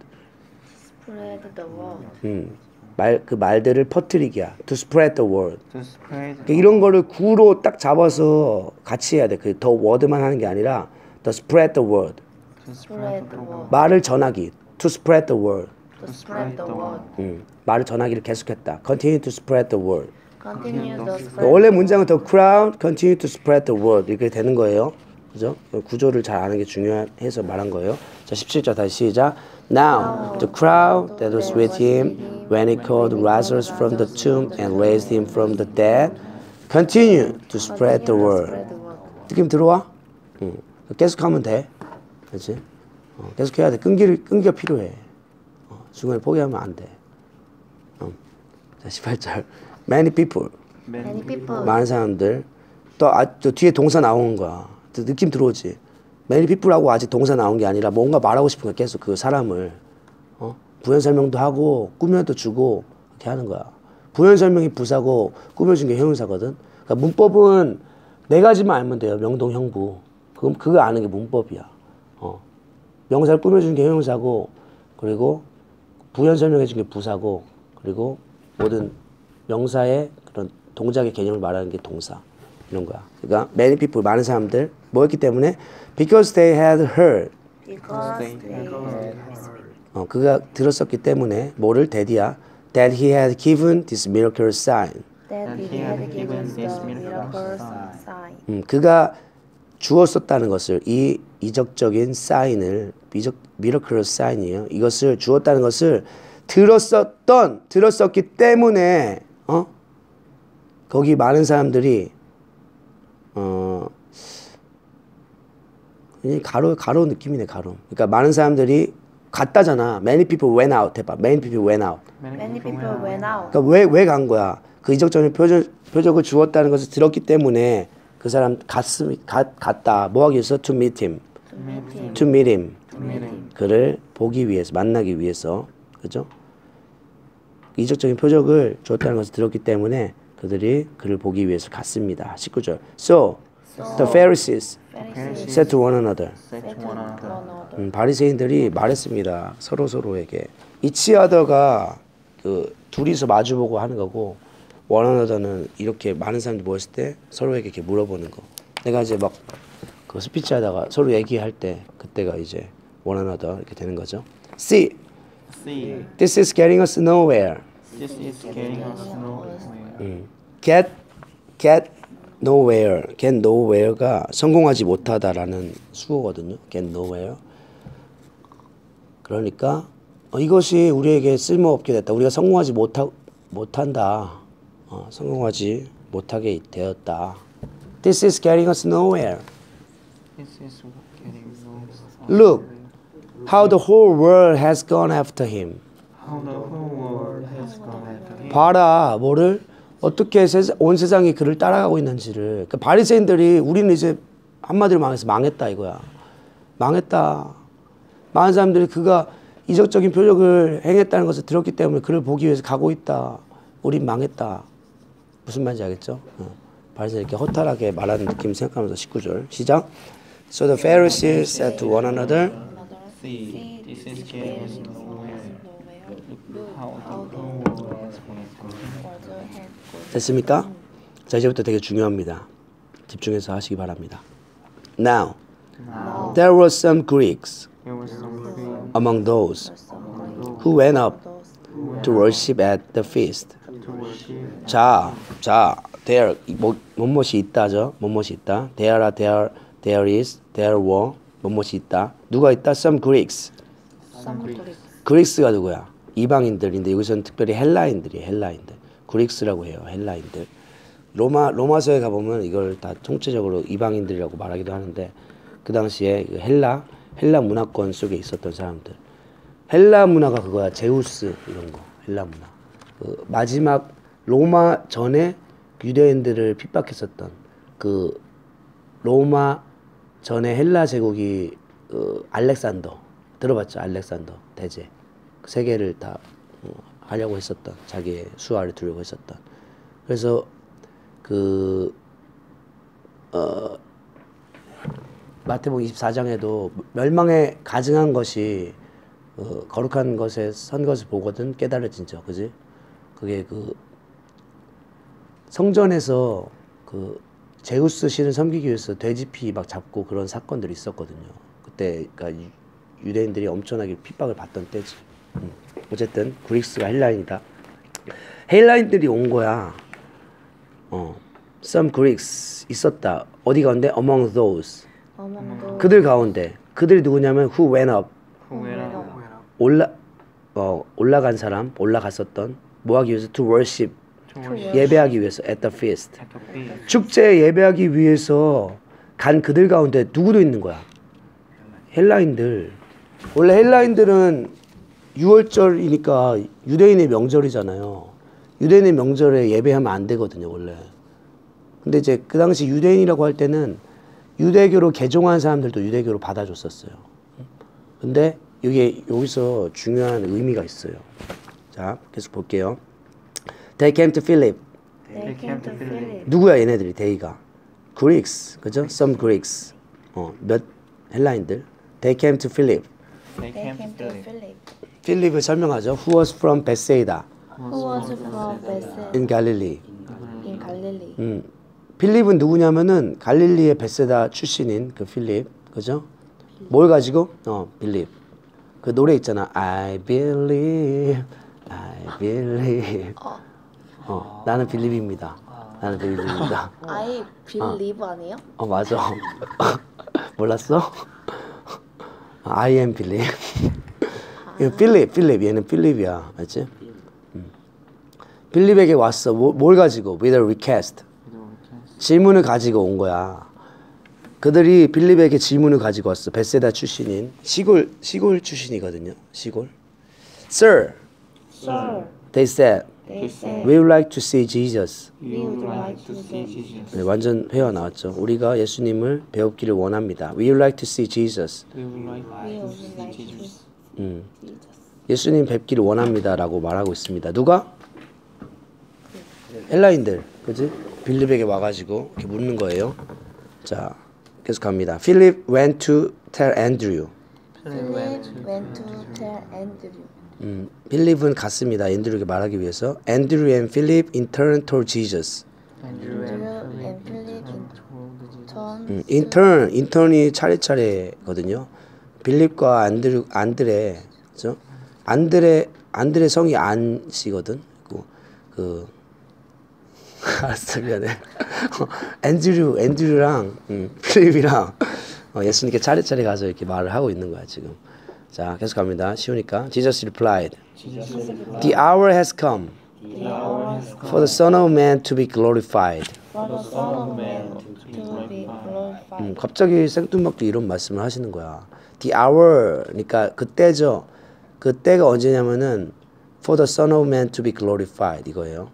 [SPEAKER 3] spread the word
[SPEAKER 1] 음, 말 그 말들을 퍼뜨리기야. to spread the word.
[SPEAKER 2] To spread
[SPEAKER 1] 그러니까 이런 거를 구로 딱 잡아서 같이 해야 돼. 그 더 word만 하는 게 아니라 to spread the word.
[SPEAKER 2] to
[SPEAKER 3] spread the word
[SPEAKER 1] 말을 전하기. to spread the word.
[SPEAKER 3] to spread the word
[SPEAKER 1] 음, 말을 전하기를 계속했다. continue to spread the word.
[SPEAKER 3] continue the
[SPEAKER 1] 그러니까
[SPEAKER 3] spread
[SPEAKER 1] 원래 문장은 the crowd continue to spread the word 이렇게 되는 거예요. 그죠? 구조를 잘 아는 게 중요해서 말한 거예요. 자, 17절 다시 시작. Now the crowd that was with him when he called Lazarus from the tomb and raised him from the dead continue to spread the word. 느낌 들어와? 응. 계속하면 돼. 그렇지? 어, 계속해야 돼. 끈기를 끈기가 필요해. 어, 중간에 포기하면 안 돼. 어. 자, 18절. Many people
[SPEAKER 3] many people
[SPEAKER 1] 많은 사람들 또, 아, 또 뒤에 동사 나오는 거야. 또 느낌 들어오지. Many people하고 아직 동사 나온 게 아니라 뭔가 말하고 싶은 거야. 계속 그 사람을 어? 부연 설명도 하고 꾸며도 주고 이렇게 하는 거야. 부연 설명이 부사고 꾸며준 게 형용사거든. 그러니까 문법은 네 가지만 알면 돼요. 명동 형부. 그럼 그거 아는 게 문법이야. 어. 명사를 꾸며준 게 형용사고 그리고 부연 설명해 준 게 부사고 그리고 모든 명사의 그런 동작의 개념을 말하는 게 동사 이런 거야. 그러니까 many people 많은 사람들 뭐였기 때문에 because they had heard
[SPEAKER 3] Because
[SPEAKER 2] they had
[SPEAKER 3] had
[SPEAKER 1] 어, 그가 들었었기 때문에 뭐를 대디야 that he had given this miracle sign.
[SPEAKER 3] that he had given the miracle sign.
[SPEAKER 1] 음, 그가 주었었다는 것을 이 이적적인 사인을 미적 미러클 사인이에요. 이것을 주었다는 것을 들었었던 들었었기 때문에 어 거기 많은 사람들이 어 이 가로 가로 느낌이네 가로. 그러니까 많은 사람들이 갔다잖아. Many people went out 해봐. Many people went out.
[SPEAKER 3] Many people went out
[SPEAKER 1] 그러니까 왜 왜 간 거야? 그 이적적인 표적, 표적을 주었다는 것을 들었기 때문에 그 사람 갔음 갔, 갔다. 뭐 하기 위해서 to meet him,
[SPEAKER 3] to meet him.
[SPEAKER 1] to meet him.
[SPEAKER 2] to meet him.
[SPEAKER 1] 그를 보기 위해서 만나기 위해서 그죠? 이적적인 표적을 주었다는 것을 들었기 때문에 그들이 그를 보기 위해서 갔습니다. 19절. So the Pharisees
[SPEAKER 3] Pharisees
[SPEAKER 1] said to one another.
[SPEAKER 2] One
[SPEAKER 3] one
[SPEAKER 2] another.
[SPEAKER 3] another.
[SPEAKER 1] 음, 바리새인들이 말했습니다. 서로 서로에게 이치하더가 그 둘이서 마주보고 하는 거고 원하너더는 이렇게 많은 사람들이 모였을 때 서로에게 이렇게 물어보는 거. 내가 이제 막 그 스피치 하다가 서로 얘기할 때 그때가 이제 원하너더 이렇게 되는 거죠. See,
[SPEAKER 2] See,
[SPEAKER 1] this is getting us nowhere.
[SPEAKER 2] this is getting us nowhere.
[SPEAKER 1] 음, get, get nowhere, get nowhere가 성공하지 못하다라는 수어거든요. get nowhere. 그러니까 어, 이것이 우리에게 쓸모없게 됐다. 우리가 성공하지 못하, 못한다. 어, 성공하지 못하게 되었다. This is getting us nowhere. Look how the whole world has gone after him.
[SPEAKER 2] How the whole world has gone after him.
[SPEAKER 1] 봐라 뭐를 어떻게 온 세상이 그를 따라가고 있는지를. 그 바리새인들이 우리는 이제 한마디로 망해서 망했다 이거야. 망했다. 많은 사람들이 그가 이적적인 표적을 행했다는 것을 들었기 때문에 그를 보기 위해서 가고 있다. 우린 망했다. 무슨 말인지 알겠죠? 어. 바리새인 이렇게 허탈하게 말하는 느낌 생각하면서 19절 시작. So the Pharisees said to one another
[SPEAKER 2] See, this is
[SPEAKER 1] 됐습니까? 자 이제부터 되게 중요합니다. 집중해서 하시기 바랍니다. Now, there were some Greeks among those who went up to worship at the feast. 자, 자, there 뭐 뭐뭇이 있다죠. 뭐뭇이 있다. There are there there is there were 뭐뭇이 있다. 누가 있다? Some Greeks.
[SPEAKER 3] Some Greeks.
[SPEAKER 1] 그리스가 누구야? 이방인들인데 여기서는 특별히 헬라인들이 헬라인들. 그리스라고 해요. 헬라인들. 로마 로마서에 가 보면 이걸 다 총체적으로 이방인들이라고 말하기도 하는데 그 당시에 그 헬라 헬라 문화권 속에 있었던 사람들. 헬라 문화가 그거야. 제우스 이런 거. 헬라 문화. 그 마지막 로마 전에 유대인들을 핍박했었던 그 로마 전에 헬라 제국이 그 알렉산더 들어봤죠? 알렉산더 대제 그 세계를 다 어, 하려고 했었던 자기의 수하를 두려고 했었던 그래서 그 어, 마태복음 24장에도 멸망에 가증한 것이 어, 거룩한 것에 선 것을 보거든 깨달아진 적, 그지? 그게 그 성전에서 그 제우스 신을 섬기기 위해서 돼지피 막 잡고 그런 사건들이 있었거든요. 그때 그러니까 유- 유대인들이 엄청나게 핍박을 받던 때지. 음. 어쨌든 그리스가 헬라인이다. 헬라인들이 온 거야. 어, some Greeks 있었다. 어디 가운데? Among those.
[SPEAKER 3] Among those
[SPEAKER 1] 그들 가운데. 그들이 누구냐면 who went up.
[SPEAKER 2] Who went up
[SPEAKER 1] 올라 어, 올라간 사람, 올라갔었던 뭐 하기 위해서 to worship.
[SPEAKER 2] to worship
[SPEAKER 1] 예배하기 위해서 at the feast.
[SPEAKER 2] at the feast.
[SPEAKER 1] 축제에 예배하기 위해서 간 그들 가운데 누구도 있는 거야. 헬라인들. 원래 헬라인들은 6월절이니까 유대인의 명절이잖아요. 유대인의 명절에 예배하면 안 되거든요, 원래. 근데 이제 그 당시 유대인이라고 할 때는 유대교로 개종한 사람들도 유대교로 받아줬었어요. 근데 이게 여기서 중요한 의미가 있어요. 자, 계속 볼게요. They came to Philip.
[SPEAKER 3] They came to Philip.
[SPEAKER 1] 누구야 얘네들이 데이가? Greeks, 그죠? Some Greeks. 어, 몇 헬라인들. They came to Philip.
[SPEAKER 2] They came to Philip.
[SPEAKER 1] 필립을 설명하죠. Who was from Bethsaida
[SPEAKER 3] Who was from Bethsaida
[SPEAKER 1] in Galilee.
[SPEAKER 3] in Galilee.
[SPEAKER 1] 음, 필립은 누구냐면은 갈릴리의 베세다 출신인 그 필립, 그죠? 뭘 가지고? 어, 빌립. 그 노래 있잖아. I believe, I believe. 어, 나는 빌립입니다. 나는 빌립입니다.
[SPEAKER 3] I believe 아니에요?
[SPEAKER 1] 어, 맞아. 몰랐어? I am. 이거 필립, 필립. 얘는 필립이야. 맞지? 음. 필립에게 왔어. 뭐, 뭘 가지고? With a request. 질문을 가지고 온 거야. 그들이 빌립에게 질문을 가지고 왔어. 베세다 출신인 시골 시골 출신이거든요. 시골. Sir,
[SPEAKER 3] Sir,
[SPEAKER 1] they said,
[SPEAKER 3] they said
[SPEAKER 1] we would like to see Jesus.
[SPEAKER 2] We would like to see Jesus.
[SPEAKER 1] 네, 완전 회화 나왔죠. 우리가 예수님을 배우기를 원합니다. We would like to see Jesus.
[SPEAKER 2] We would like to see Jesus.
[SPEAKER 1] 음. 예수님 뵙기를 원합니다라고 말하고 있습니다. 누가? 헬라인들, 그지? 빌립에게 와가지고 이렇게 묻는 거예요. 자, 계속 갑니다. Philip went to tell Andrew.
[SPEAKER 3] Philip went to tell Andrew.
[SPEAKER 1] 음, 필립은 갔습니다. 앤드류에게 말하기 위해서. Andrew and Philip in turn told Jesus.
[SPEAKER 2] Andrew and
[SPEAKER 3] Philip in turn
[SPEAKER 1] 음, 인턴, 인턴이 차례차례거든요. 빌립과 안드류, 안드레, 그죠? 안드레, 안드레 성이 안씨거든. 그, 그 (laughs) 알았어, 미안해. (laughs) 앤드류, 앤드류랑 음, 필립이랑 어, 예수님께 차례차례 가서 이렇게 말을 하고 있는 거야 지금. 자, 계속 갑니다. 쉬우니까. Jesus replied, The hour has come for the Son of Man to be glorified.
[SPEAKER 3] for the Son of Man to be glorified.
[SPEAKER 1] 음, 갑자기 생뚱맞게 이런 말씀을 하시는 거야. The hour, 그러니까 그때죠. 그때가 언제냐면은 for the Son of Man to be glorified 이거예요.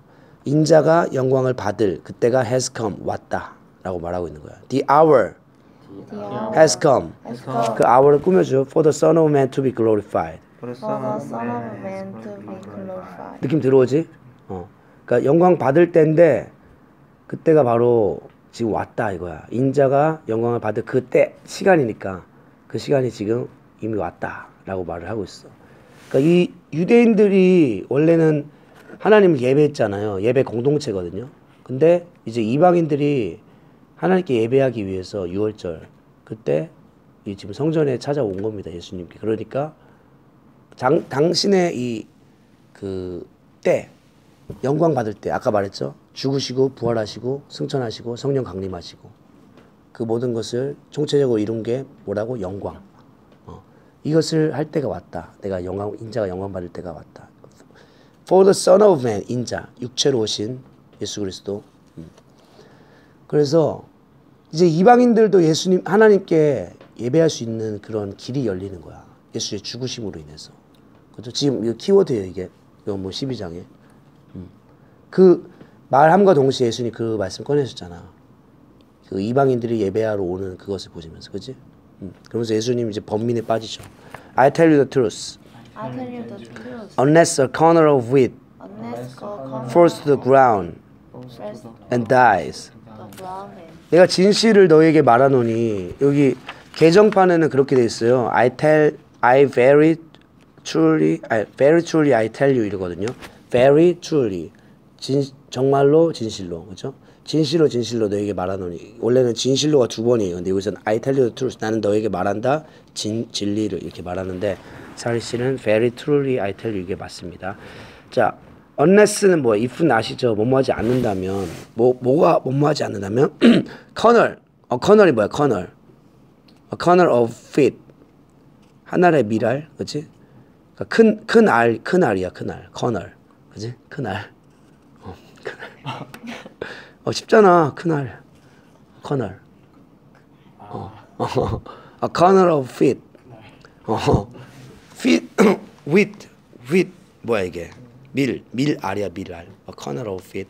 [SPEAKER 1] 인자가 영광을 받을 그때가 has come 왔다라고 말하고 있는 거야. The hour
[SPEAKER 3] The hour
[SPEAKER 1] has come.
[SPEAKER 3] has come
[SPEAKER 1] 그 hour를 꾸며줘. For the Son of Man to be glorified.
[SPEAKER 2] for the Son of
[SPEAKER 3] Son of
[SPEAKER 2] Man
[SPEAKER 3] Man to be glorified.
[SPEAKER 1] 느낌 들어오지? 어. 그러니까 영광 받을 때인데 그때가 바로 지금 왔다 이거야. 인자가 영광을 받을 그때 시간이니까 그 시간이 지금 이미 왔다라고 말을 하고 있어. 그러니까 이 유대인들이 원래는 하나님을 예배했잖아요. 예배 공동체거든요. 근데 이제 이방인들이 하나님께 예배하기 위해서 유월절 그때 이 지금 성전에 찾아온 겁니다. 예수님께. 그러니까 장, 당신의 이 그 때 영광 받을 때 아까 말했죠 죽으시고 부활하시고 승천하시고 성령 강림하시고 그 모든 것을 총체적으로 이룬 게 뭐라고? 영광. 어. 이것을 할 때가 왔다. 내가 영광 인자가 영광 받을 때가 왔다. For the Son of Man 인자 육체로 오신 예수 그리스도. 음. 그래서 이제 이방인들도 예수님 하나님께 예배할 수 있는 그런 길이 열리는 거야. 예수의 죽으심으로 인해서. 그죠? 지금 이거 키워드예요 이게. 이거 뭐 12장에. 그 말함과 동시에 예수님 그 말씀 꺼내셨잖아. 그 이방인들이 예배하러 오는 그것을 보시면서, 그지? 음. 그러면서 예수님 이제 번민에 빠지죠. I tell you the truth.
[SPEAKER 3] I tell you the truth.
[SPEAKER 1] Unless a corner of wheat falls to the ground and dies. 내가 진실을 너에게 말하노니 여기 개정판에는 그렇게 돼 있어요. I tell, I very truly, I very truly I tell you 이러거든요. Very truly, 진 정말로 진실로, 그렇죠? 진실로 진실로 너에게 말하노니 원래는 진실로가 두 번이에요. 근데 여기서는 I tell you the truth, 나는 너에게 말한다 진 진리를 이렇게 말하는데 사리 씨는 very truly I tell you 이게 맞습니다. 자, unless는 뭐야? if는 아시죠? 뭐뭐하지 않는다면 뭐 뭐가 뭐뭐하지 않는다면 (clears throat) kernel, 어 kernel이 뭐야? kernel, a kernel of fit 하나의 미랄, 그렇지? 그러니까 큰, 큰 알, 큰 알이야, 큰 알, kernel, 그지? 큰 알, 어, 큰 알. (laughs) 어 쉽잖아, 큰 알, kernel, 어, (laughs) 어, a kernel of fit, 어, fit, (coughs) with, with 뭐야 이게? 밀, 밀 알이야, 밀 알, a kernel of fit.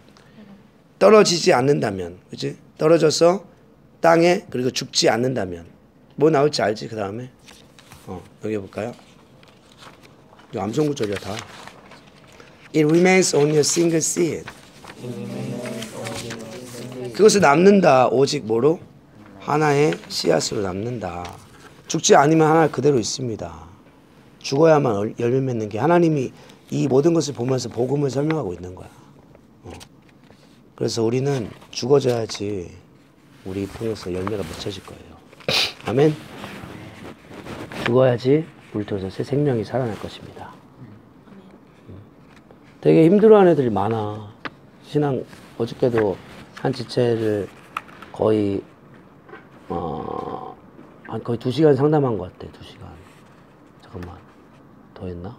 [SPEAKER 1] 떨어지지 않는다면, 그지? 떨어져서 땅에 그리고 죽지 않는다면 뭐 나올지 알지 그 다음에 어 여기 볼까요? 이거 암송구절이야 다. It remains only a single seed. 그것을 남는다. 오직 뭐로? 하나의 씨앗으로 남는다. 죽지 않으면 하나 그대로 있습니다. 죽어야만 얼- 열매 맺는 게 하나님이 이 모든 것을 보면서 복음을 설명하고 있는 거야. 어. 그래서 우리는 죽어져야지 우리 통해서 열매가 맺혀질 거예요. 아멘. 죽어야지 우리 통해서 새 생명이 살아날 것입니다. 음. 되게 힘들어하는 애들이 많아. 신앙 어저께도 한 지체를 거의 어, 한 거의 두 시간 상담한 것 같아. 두 시간. 잠깐만 더 했나?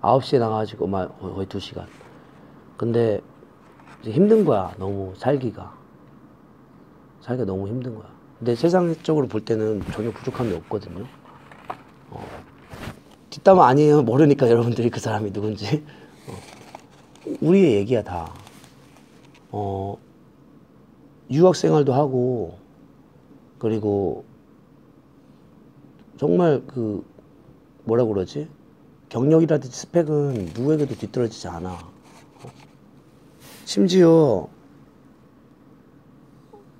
[SPEAKER 1] 9시에 나가가지고 막 거의 두 시간. 근데 이제 힘든 거야. 너무 살기가. 살기가 너무 힘든 거야. 근데 세상적으로 볼 때는 전혀 부족함이 없거든요. 어. 뒷담 아니에요. 모르니까 여러분들이 그 사람이 누군지. 어. 우리의 얘기야 다. 어, 유학 생활도 하고 그리고 정말 그 뭐라 그러지? 경력이라든지 스펙은 누구에게도 뒤떨어지지 않아. 어. 심지어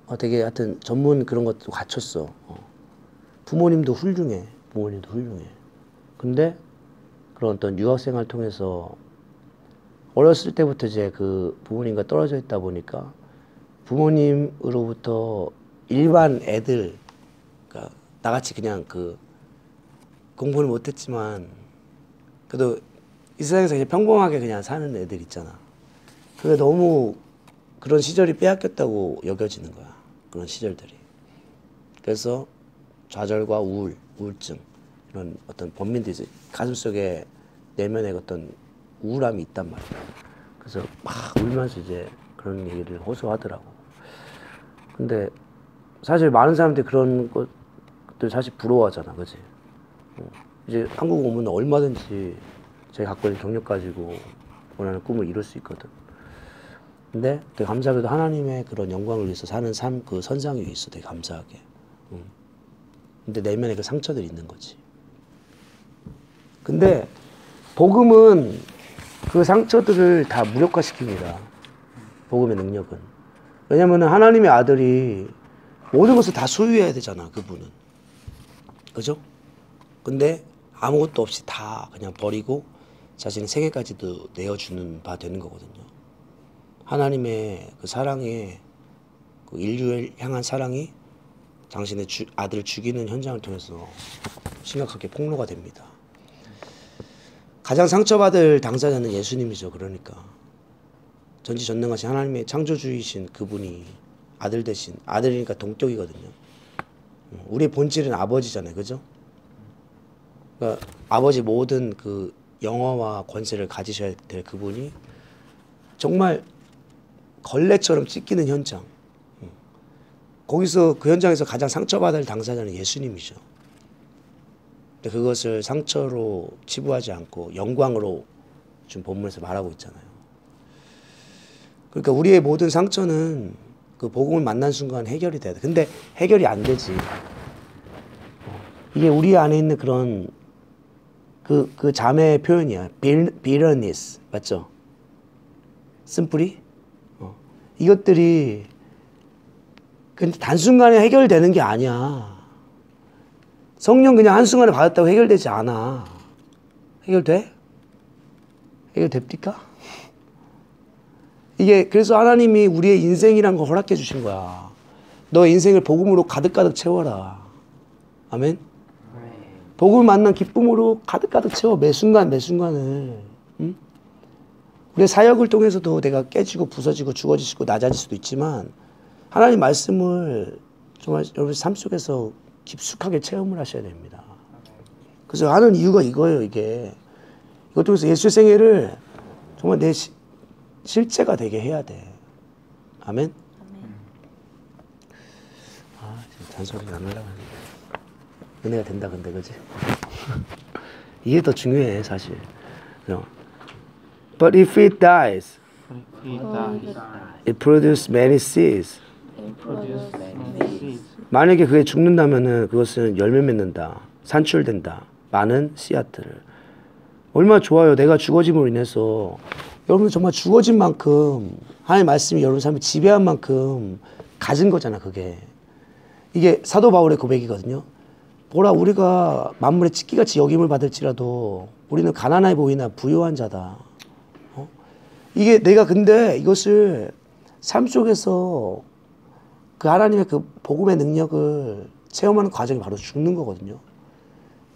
[SPEAKER 1] 어, 되게 하여튼 전문 그런 것도 갖췄어. 어. 부모님도 훌륭해. 부모님도 훌륭해. 근데 그런 어떤 유학생활 통해서 어렸을 때부터 이제 그 부모님과 떨어져 있다 보니까 부모님으로부터 일반 애들, 그러니까 나같이 그냥 그 공부를 못했지만 그래도 이 세상에서 그냥 평범하게 그냥 사는 애들 있잖아. 그게 너무 그런 시절이 빼앗겼다고 여겨지는 거야. 그런 시절들이. 그래서 좌절과 우울, 우울증 이런 어떤 범민들이 가슴 속에 내면에 어떤 우울함이 있단 말이야. 그래서 막 울면서 이제 그런 얘기를 호소하더라고. 근데 사실 많은 사람들이 그런 것들 사실 부러워하잖아, 그지? 어, 이제 한국 오면 얼마든지 제가 갖고 있는 경력 가지고 원하는 꿈을 이룰 수 있거든. 근데 되게 감사하게도 하나님의 그런 영광을 위해서 사는 삶, 그 선상 위에 있어, 되게 감사하게. 응. 근데 내면에 그 상처들이 있는 거지. 근데 복음은 그 상처들을 다 무력화시킵니다. 복음의 능력은. 왜냐면은 하나님의 아들이 모든 것을 다 소유해야 되잖아, 그분은. 그죠? 근데 아무것도 없이 다 그냥 버리고 자신의 생애까지도 내어주는 바 되는 거거든요. 하나님의 그 사랑에 그 인류를 향한 사랑이 당신의 주, 아들을 죽이는 현장을 통해서 심각하게 폭로가 됩니다. 가장 상처받을 당사자는 예수님이죠. 그러니까 전지전능하신 하나님의 창조주이신 그분이 아들 대신 아들이니까 동격이거든요. 어, 우리의 본질은 아버지잖아요, 그죠? 그러니까 아버지 모든 그 영화와 권세를 가지셔야 될 그분이 정말 걸레처럼 찢기는 현장. 어. 거기서 그 현장에서 가장 상처받을 당사자는 예수님이죠. 그것을 상처로 치부하지 않고 영광으로 지금 본문에서 말하고 있잖아요. 그러니까 우리의 모든 상처는 그 복음을 만난 순간 해결이 돼야 돼. 근데 해결이 안 되지. 어, 이게 우리 안에 있는 그런 그, 그 자매의 표현이야. bitterness. 맞죠? 쓴뿌리? 어. 이것들이 근데 단순간에 해결되는 게 아니야. 성령 그냥 한순간에 받았다고 해결되지 않아. 해결돼? 해결됩니까? 이게 그래서 하나님이 우리의 인생이란 걸 허락해 주신 거야. 너 인생을 복음으로 가득가득 채워라. 아멘. 복음을 만난 기쁨으로 가득가득 채워 매 순간 매 순간을. 응? 우리의 사역을 통해서도 내가 깨지고 부서지고 죽어지고 낮아질 수도 있지만 하나님 말씀을 정말 여러분 삶 속에서 깊숙하게 체험을 하셔야 됩니다. 그래서 하는 이유가 이거예요, 이게. 이것 통해서 예수의 생애를 정말 내 시, 실제가 되게 해야 돼. 아멘? 아, 지금 잔소리가 안 하려고 하는데. 은혜가 된다, 근데, 그지? (laughs) 이게 더 중요해, 사실. But if it dies, it produces many seeds.
[SPEAKER 2] Produce many seeds.
[SPEAKER 1] 만약에 그게 죽는다면은 그것은 열매 맺는다. 산출된다. 많은 씨앗들을. 얼마나 좋아요. 내가 죽어짐으로 인해서 여러분 정말 죽어진 만큼 하나님 말씀이 여러분 삶을 지배한 만큼 가진 거잖아 그게. 이게 사도 바울의 고백이거든요. 보라 우리가 만물의 찢기같이 여김을 받을지라도 우리는 가난해 보이나 부유한 자다. 어? 이게 내가 근데 이것을 삶 속에서 그 하나님의 그 복음의 능력을 체험하는 과정이 바로 죽는 거거든요.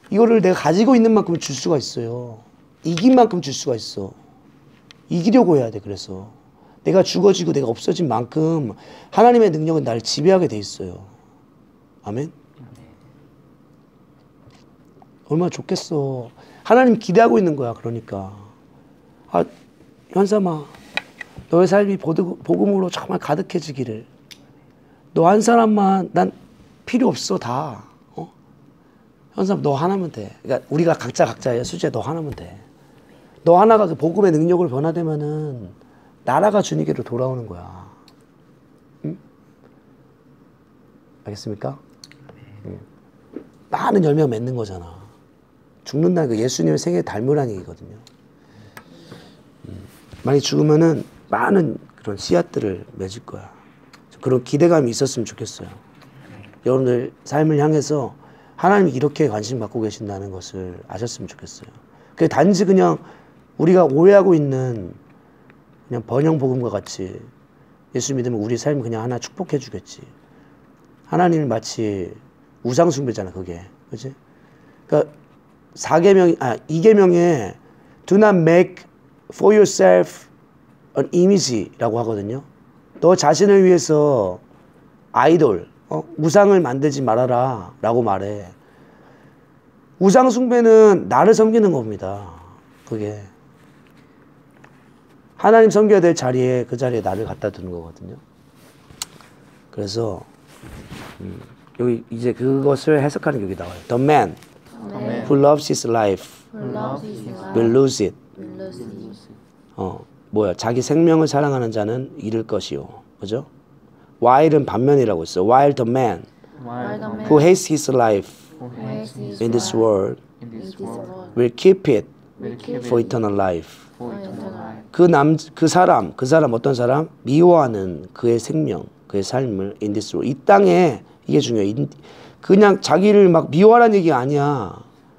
[SPEAKER 1] 이거를 내가 가지고 있는 만큼 줄 수가 있어요. 이긴 만큼 줄 수가 있어. 이기려고 해야 돼. 그래서 내가 죽어지고 내가 없어진 만큼 하나님의 능력은 나를 지배하게 돼 있어요. 아멘. 얼마나 좋겠어. 하나님 기대하고 있는 거야. 그러니까 아 현삼아, 너의 삶이 복음으로 정말 가득해지기를. 너 한 사람만 난 필요 없어 다. 어? 현삼 너 하나면 돼. 그러니까 우리가 각자 각자의 수제 너 하나면 돼. 너 하나가 그 복음의 능력을 변화되면은 나라가 주님께로 돌아오는 거야. 응? 알겠습니까? 응. 많은 열매가 맺는 거잖아. 죽는다는 그 예수님의 생애 닮으라는 얘기거든요. 음. 만약 죽으면은 많은 그런 씨앗들을 맺을 거야. 그런 기대감이 있었으면 좋겠어요. 여러분들 삶을 향해서 하나님이 이렇게 관심 갖고 계신다는 것을 아셨으면 좋겠어요. 그 단지 그냥 우리가 오해하고 있는 그냥 번영 복음과 같이 예수 믿으면 우리 삶 그냥 하나 축복해 주겠지. 하나님이 마치 우상 숭배잖아 그게, 그렇지? 그러니까 4계명 아 2계명에 do not make for yourself an image라고 하거든요. 너 자신을 위해서 아이돌, 어? 우상을 만들지 말아라 라고 말해. 우상 숭배는 나를 섬기는 겁니다. 그게. 하나님 섬겨야 될 자리에 그 자리에 나를 갖다 두는 거거든요. 그래서 음, 여기 이제 그것을 해석하는 게 여기 나와요. The man who loves his life will lose it. 어, 뭐야? 자기 생명을 사랑하는 자는 잃을 것이요. 그죠? while은 반면이라고 있어. while the man who hates his life in this world will keep it for eternal life.
[SPEAKER 2] Life.
[SPEAKER 3] life.
[SPEAKER 1] 그 남, 그 사람, 그 사람 어떤 사람? 미워하는 그의 생명, 그의 삶을 world. 이 땅에 이게 중요해. 인- 그냥 자기를 막 미워하라는 얘기가 아니야.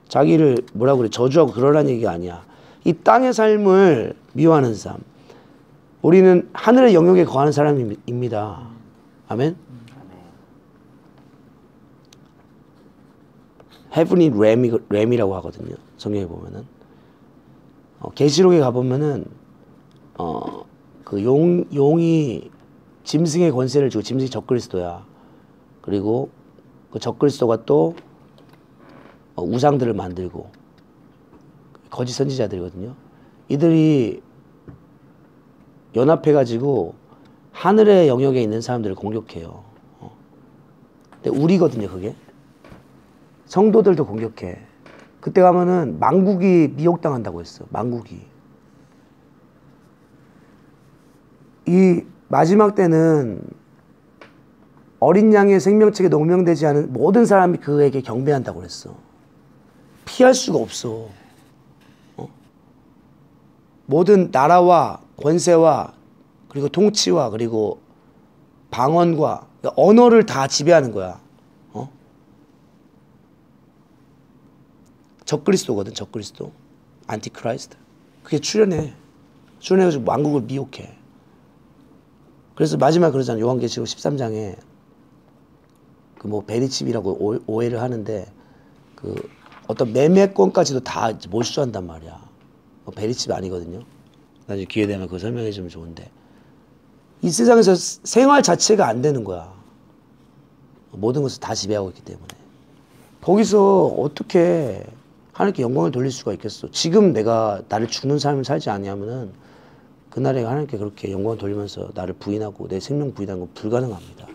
[SPEAKER 1] 자기를 뭐라 그래 저주하고 그러라는 얘기가 아니야. 이 땅의 삶을 미워하는 삶. 우리는 하늘의 영역에 거하는 사람입니다. 아멘. 헤븐이 램이, 램이라고 하거든요. 성경에 보면은. 어, 계시록에 가보면은 어, 그 용, 용이 짐승의 권세를 주고 짐승이 적그리스도야. 그리고 그 적그리스도가 또 어, 우상들을 만들고 거짓 선지자들이거든요. 이들이 연합해가지고 하늘의 영역에 있는 사람들을 공격해요. 어. 근데 우리거든요, 그게. 성도들도 공격해. 그때 가면은 망국이 미혹당한다고 했어. 망국이. 이 마지막 때는 어린 양의 생명책에 녹명되지 않은 모든 사람이 그에게 경배한다고 그랬어. 피할 수가 없어. 어? 모든 나라와 권세와 그리고 통치와 그리고 방언과 언어를 다 지배하는 거야. 어? 적그리스도거든, 적그리스도. Antichrist. 그게 출현해. 출현해가지고 왕국을 미혹해. 그래서 마지막 그러잖아. 요한계시록 13장에 그 뭐 베리칩이라고 오- 오해를 하는데 그 어떤 매매권까지도 다 몰수한단 말이야. 뭐 베리칩 아니거든요. 나중에 기회 되면 그거 설명해 주면 좋은데 이 세상에서 생활 자체가 안 되는 거야. 모든 것을 다 지배하고 있기 때문에 거기서 어떻게 하나님께 영광을 돌릴 수가 있겠어? 지금 내가 나를 죽는 삶을 살지 아니하면은 그날에 하나님께 그렇게 영광을 돌리면서 나를 부인하고 내 생명 부인하는 건 불가능합니다.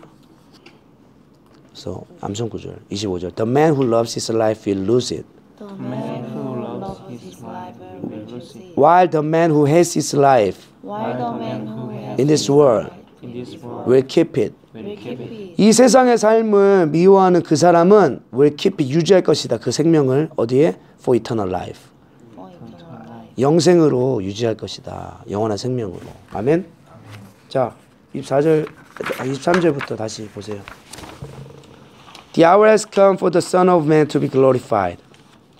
[SPEAKER 1] 그래서 암송 구절 25절 The man who loves his life will lose it
[SPEAKER 3] The man who loves his life will lose it.
[SPEAKER 1] while the man who hates his life
[SPEAKER 3] While the man who hates
[SPEAKER 1] in this
[SPEAKER 3] his
[SPEAKER 1] world
[SPEAKER 2] In this world
[SPEAKER 1] will keep it
[SPEAKER 3] will keep it
[SPEAKER 1] 이 세상의 삶을 미워하는 그 사람은 will keep it 유지할 것이다. 그 생명을 어디에? For eternal life.
[SPEAKER 3] for eternal life.
[SPEAKER 1] 영생으로 유지할 것이다. 영원한 생명으로. 아멘. 자, 24절 23절부터 다시 보세요. The hour has come for the Son of Man to be glorified.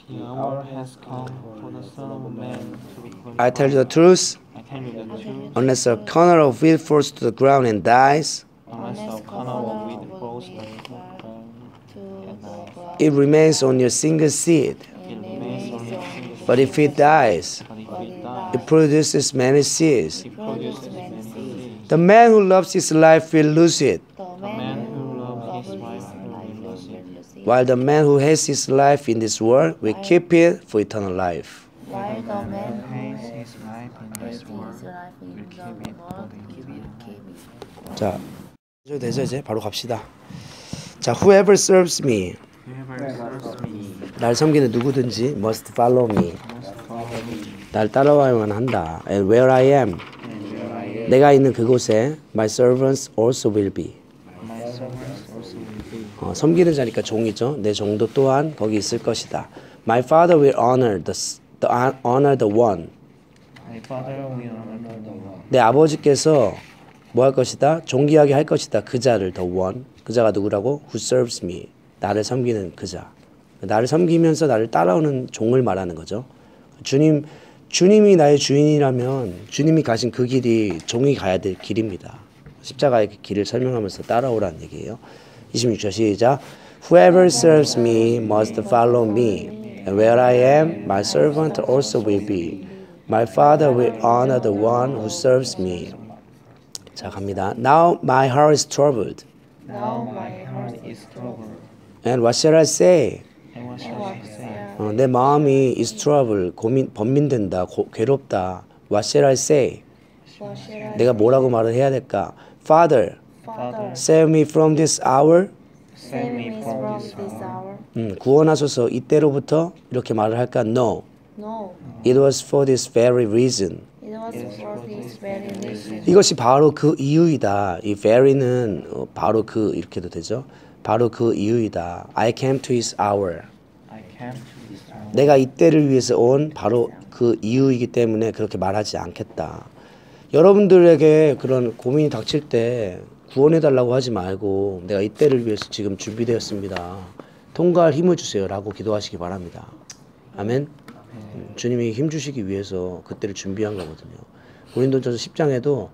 [SPEAKER 2] The hour has come for the Son of Man to be glorified.
[SPEAKER 1] I tell you the truth,
[SPEAKER 2] I tell you the truth,
[SPEAKER 1] unless a kernel of wheat falls to the ground and dies,
[SPEAKER 2] unless a kernel of wheat falls to the ground,
[SPEAKER 3] to the ground.
[SPEAKER 1] it remains on your single seed. But if it dies,
[SPEAKER 2] But if it dies,
[SPEAKER 1] it produces many seeds.
[SPEAKER 2] it produces many seeds.
[SPEAKER 1] The man who loves his life will lose it,
[SPEAKER 3] The
[SPEAKER 2] The man who loves his wife will lose it.
[SPEAKER 1] while the man who hates his life in this world will keep it for eternal life.
[SPEAKER 3] While the man who
[SPEAKER 2] Hates his life in
[SPEAKER 3] hates
[SPEAKER 2] this
[SPEAKER 3] his
[SPEAKER 2] world.
[SPEAKER 3] life in
[SPEAKER 2] will
[SPEAKER 3] the
[SPEAKER 2] keep it
[SPEAKER 3] world,
[SPEAKER 2] for the
[SPEAKER 3] he will keep it.
[SPEAKER 1] 자, 이제 되죠 이제 바로 갑시다. 자, whoever serves me,
[SPEAKER 2] Whoever serves me
[SPEAKER 1] 날 섬기는 누구든지 must follow me. 날 따라와야만 한다. And where I am, 내가 있는 그곳에 my servants also will be. 어, 섬기는 자니까 종이죠. 내 종도 또한 거기 있을 것이다. My father will honor the, the honor the one. 내 아버지께서 뭐 할 것이다? 존귀하게 할 것이다. 그 자를 the one. 그 자가 누구라고? Who serves me. 나를 섬기는 그 자. 나를 섬기면서 나를 따라오는 종을 말하는 거죠. 주님 주님이 나의 주인이라면 주님이 가신 그 길이 종이 가야 될 길입니다. 십자가의 그 길을 설명하면서 따라오라는 얘기예요. 26절 시작. Whoever serves me must follow me, and where I am, my servant also will be. My Father will honor the one who serves me. 자 갑니다. Now my heart is troubled,
[SPEAKER 2] Now my heart is troubled.
[SPEAKER 1] and what shall I say?
[SPEAKER 2] And what shall I say?
[SPEAKER 1] 어, 내 마음이 is troubled, 고민 번민된다, 고, 괴롭다. What shall I say?
[SPEAKER 3] What shall I
[SPEAKER 1] 내가 뭐라고 말을 해야 될까? Father,
[SPEAKER 3] Father,
[SPEAKER 1] save me from this hour.
[SPEAKER 2] Save me from this hour.
[SPEAKER 1] 음, 구원하소서 이때로부터 이렇게 말을 할까? No.
[SPEAKER 3] No,
[SPEAKER 1] It was for this very reason.
[SPEAKER 3] it was for this very reason.
[SPEAKER 1] 이것이 바로 그 이유이다. 이 very는 어, 바로 그 이렇게도 되죠. 바로 그 이유이다. I came to his hour.
[SPEAKER 2] Came to this hour.
[SPEAKER 1] 내가 이때를 위해서 온 바로 그 이유이기 때문에 그렇게 말하지 않겠다. 여러분들에게 그런 고민이 닥칠 때 구원해 달라고 하지 말고 내가 이때를 위해서 지금 준비되었습니다. 통과할 힘을 주세요 라고 기도하시기 바랍니다. 아멘. 음, 주님이 힘 주시기 위해서 그때를 준비한 거거든요. 고린도전서 10장에도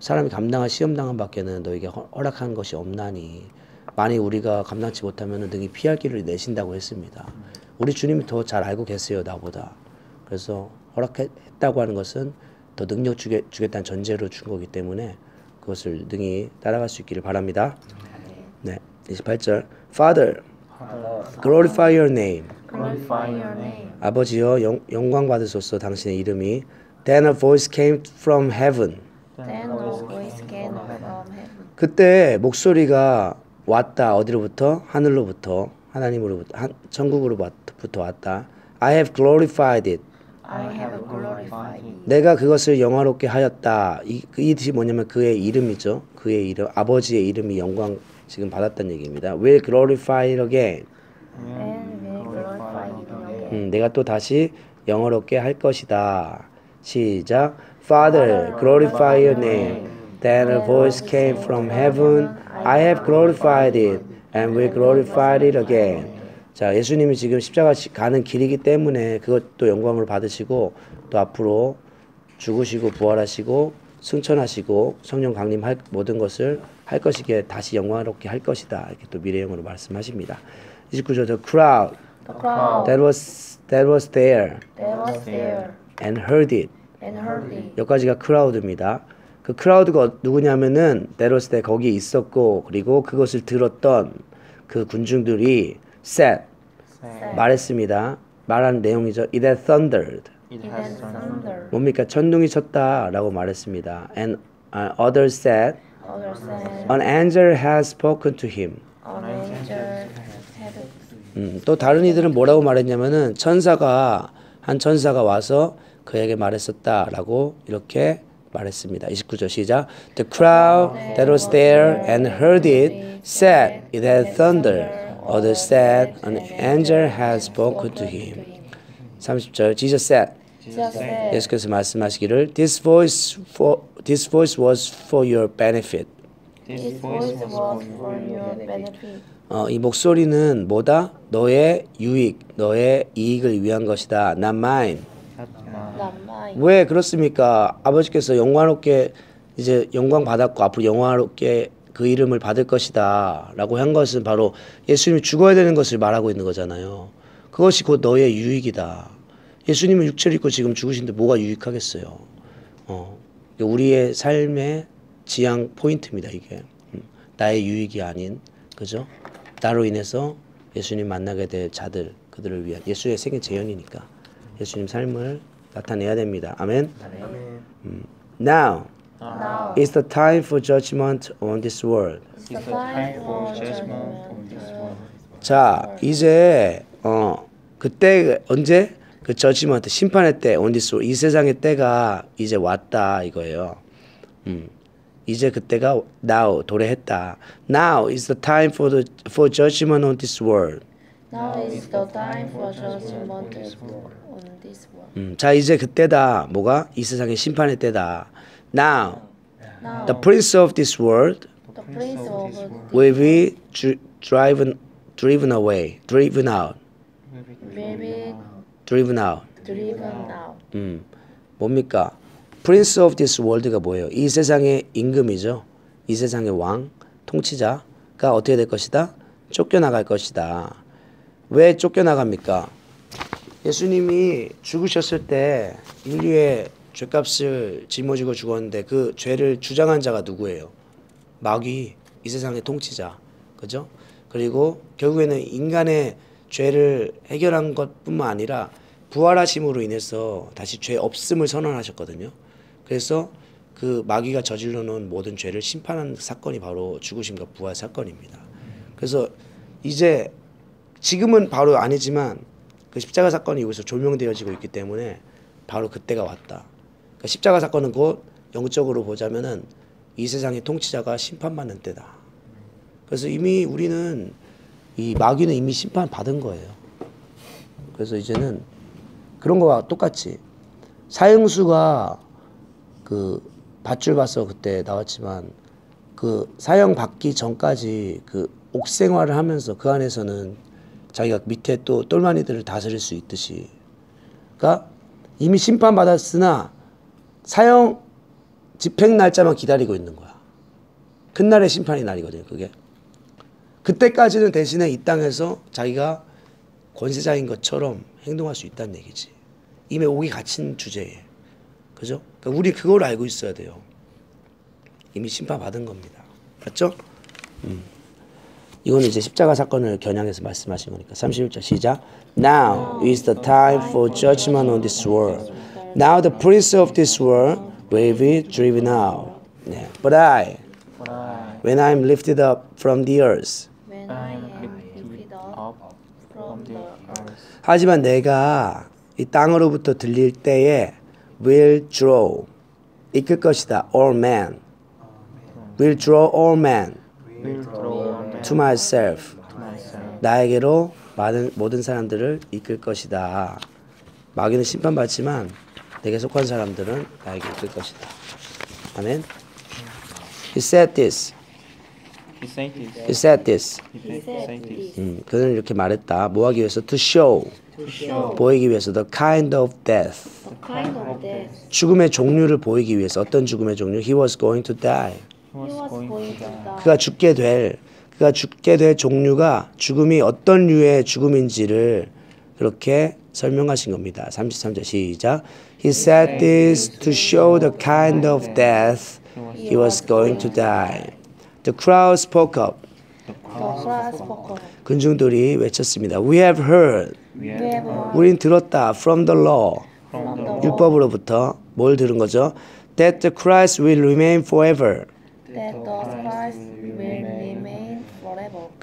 [SPEAKER 1] 사람이 감당할 시험 당한 밖에는 너에게 허- 허락한 것이 없나니 만일 우리가 감당치 못하면 등이 피할 길을 내신다고 했습니다. 우리 주님이 더 잘 알고 계세요 나보다. 그래서 허락했다고 하는 것은 더 능력 주게, 주겠다는 전제로 준 거기 때문에 그것을 능히 따라갈 수 있기를 바랍니다. 네, 28절. Father, glorify your name.
[SPEAKER 3] Glorify your name.
[SPEAKER 1] 아버지여 영, 영광 받으소서 당신의 이름이. Then a voice came from heaven.
[SPEAKER 3] Then a voice came from heaven.
[SPEAKER 1] 그때 목소리가 왔다 어디로부터 하늘로부터 하나님으로부터 한, 천국으로부터 왔다. I have glorified it.
[SPEAKER 3] I have glorified it.
[SPEAKER 1] 내가 그것을 영화롭게 하였다. 이, 그- 이 뜻이 뭐냐면 그의 이름이죠. 그의 이름, 아버지의 이름이 영광 지금 받았다는 얘기입니다. Will glorify it again.
[SPEAKER 3] And will glorify it again.
[SPEAKER 1] 음, 내가 또 다시 영어롭게 할 것이다. 시작. Father, glorify your name. Then a voice came from heaven. I have glorified it and will glorify it again. 자, 예수님이 지금 십자가 지- 가는 길이기 때문에 그것도 영광을 받으시고 또 앞으로 죽으시고 부활하시고 승천하시고 성령 강림할 모든 것을 할 것이기에 다시 영광롭게 할 것이다. 이렇게 또 미래형으로 말씀하십니다. 29절 the crowd
[SPEAKER 3] The crowd
[SPEAKER 1] that was that was there
[SPEAKER 3] that was there
[SPEAKER 1] and heard it.
[SPEAKER 3] and heard it.
[SPEAKER 1] 여기까지가 크라우드입니다. 그 크라우드가 누구냐면은 there 거기에 있었고 그리고 그것을 들었던 그 군중들이 said 말했습니다. 말한 내용이죠. It had thundered.
[SPEAKER 2] It
[SPEAKER 3] It
[SPEAKER 2] has
[SPEAKER 3] has
[SPEAKER 2] thundered.
[SPEAKER 3] thunder.
[SPEAKER 1] 뭡니까? 천둥이 쳤다라고 말했습니다. And uh, others said,
[SPEAKER 3] Others said,
[SPEAKER 1] an angel has spoken to him.
[SPEAKER 3] An angel had
[SPEAKER 1] 음, 또 다른 이들은 뭐라고 말했냐면은 천사가 한 천사가 와서 그에게 말했었다라고 이렇게 말했습니다. 29절 시작. The crowd that was there and heard it said it had thunder. Others said an angel had spoken to him. 30절 Jesus said 예수께서 말씀하시기를 This voice for this voice was for your benefit.
[SPEAKER 2] This voice was for your benefit.
[SPEAKER 1] 어, 이 목소리는 뭐다? 너의 유익, 너의 이익을 위한 것이다. Not mine.
[SPEAKER 2] Mine.
[SPEAKER 1] 왜 그렇습니까? 아버지께서 영광롭게 이제 영광 받았고 앞으로 영광롭게 그 이름을 받을 것이다라고 한 것은 바로 예수님이 죽어야 되는 것을 말하고 있는 거잖아요. 그것이 곧 너의 유익이다. 예수님은 육체를 입고 지금 죽으신데 뭐가 유익하겠어요? 어, 우리의 삶의 지향 포인트입니다. 이게 음, 나의 유익이 아닌 그죠? 나로 인해서 예수님 만나게 될 자들 그들을 위한 예수의 생애 재현이니까 예수님 삶을 나타내야 됩니다. 아멘. 음, Now
[SPEAKER 2] Now
[SPEAKER 1] is the time for judgment on this world.
[SPEAKER 2] is the time for judgment on this world.
[SPEAKER 1] 자, 이제 어 그때 언제 그 저지먼트 심판의 때 on this world 이 세상의 때가 이제 왔다 이거예요. 음. 이제 그때가 now 도래했다. Now is the time for the for judgment on this world.
[SPEAKER 2] Now is the time for judgment on this world.
[SPEAKER 1] 음, 자 이제 그때다. 뭐가 이 세상의 심판의 때다. Now
[SPEAKER 2] Now
[SPEAKER 1] the prince of this world
[SPEAKER 2] the prince of this
[SPEAKER 1] will be dri- driven driven away, driven out,
[SPEAKER 2] will be
[SPEAKER 1] driven out.
[SPEAKER 2] driven out.
[SPEAKER 1] 음, 뭡니까? Prince of this world가 뭐예요? 이 세상의 임금이죠. 이 세상의 왕, 통치자가 어떻게 될 것이다? 쫓겨나갈 것이다. 왜 쫓겨나갑니까? 예수님이 죽으셨을 때 인류의 죄값을 짊어지고 죽었는데 그 죄를 주장한 자가 누구예요? 마귀, 이 세상의 통치자. 그죠? 그리고 결국에는 인간의 죄를 해결한 것뿐만 아니라 부활하심으로 인해서 다시 죄 없음을 선언하셨거든요. 그래서 그 마귀가 저질러 놓은 모든 죄를 심판한 사건이 바로 죽으심과 부활 사건입니다. 그래서 이제 지금은 바로 아니지만 그 십자가 사건이 여기서 조명되어지고 있기 때문에 바로 그때가 왔다. 그러니까 십자가 사건은 곧 영적으로 보자면은 이 세상의 통치자가 심판받는 때다. 그래서 이미 우리는 이 마귀는 이미 심판 받은 거예요. 그래서 이제는 그런 거와 똑같이 사형수가 그 밧줄 봐서 그때 나왔지만 그 사형 받기 전까지 그 옥생활을 하면서 그 안에서는 자기가 밑에 또 똘마니들을 다스릴 수 있듯이 그러니까 이미 심판 받았으나 사형 집행 날짜만 기다리고 있는 거야. 큰 날의 심판이 날이거든요. 그게 그때까지는 대신에 이 땅에서 자기가 권세자인 것처럼 행동할 수 있다는 얘기지. 이미 오기 갇힌 주제에. 그죠? 그러니까 우리 그걸 알고 있어야 돼요. 이미 심판 받은 겁니다. 맞죠? 음. 이거는 이제 십자가 사건을 겨냥해서 말씀하신 거니까. 31절 시작. Now is the time for judgment on this world. Now the prince of this world will be driven out. 네. But I, when I am lifted up from the earth,
[SPEAKER 2] When I am lifted up from the earth,
[SPEAKER 1] 하지만 내가 이 땅으로부터 들릴 때에 will draw 이끌 것이다 all men will draw all men
[SPEAKER 4] will throw them
[SPEAKER 1] to myself. 나에게로 많은 모든 사람들을 이끌 것이다 마귀는 심판받지만 내게 속한 사람들은 나에게 이끌 것이다 아멘 He said this
[SPEAKER 4] He said this.
[SPEAKER 1] He said this
[SPEAKER 4] He said this.
[SPEAKER 1] 음, 그는 이렇게 말했다 뭐 하기 위해서 to show
[SPEAKER 4] To show
[SPEAKER 1] 보이기 위해서 the kind of death
[SPEAKER 2] the kind of death
[SPEAKER 1] 죽음의 종류를 보이기 위해서 어떤 죽음의 종류? He was going to
[SPEAKER 4] he was going die.
[SPEAKER 1] 그가 죽게 될 그가 죽게 될 종류가 죽음이 어떤 류의 죽음인지를 그렇게 설명하신 겁니다. 33절 시작. He said this to show the kind of death he was going to die. The crowd spoke up. 군중들이 외쳤습니다. We have heard. 우린 들었다. From the law. 율법으로부터 뭘 들은 거죠? That the Christ will remain forever.
[SPEAKER 2] that the Christ will remain forever.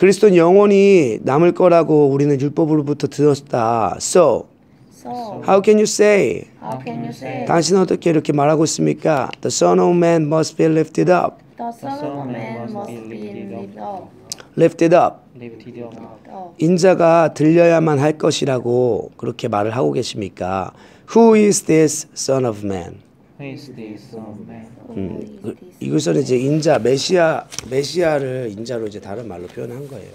[SPEAKER 1] 그리스도는 영원히 남을 거라고 우리는 율법으로부터 들었다. So,
[SPEAKER 2] So
[SPEAKER 1] how can you say?
[SPEAKER 2] how can you say
[SPEAKER 1] 당신은 어떻게 이렇게 말하고 있습니까? The Son of Man must be lifted up.
[SPEAKER 2] the Son of Man must be lifted up?
[SPEAKER 1] Lifted up.
[SPEAKER 4] lifted up.
[SPEAKER 1] 인자가 들려야만 할 것이라고 그렇게 말을 하고 계십니까? Who is this son of man? 음, 그- 이것은 이제 인자 메시아 메시아를 인자로 이제 다른 말로 표현한 거예요.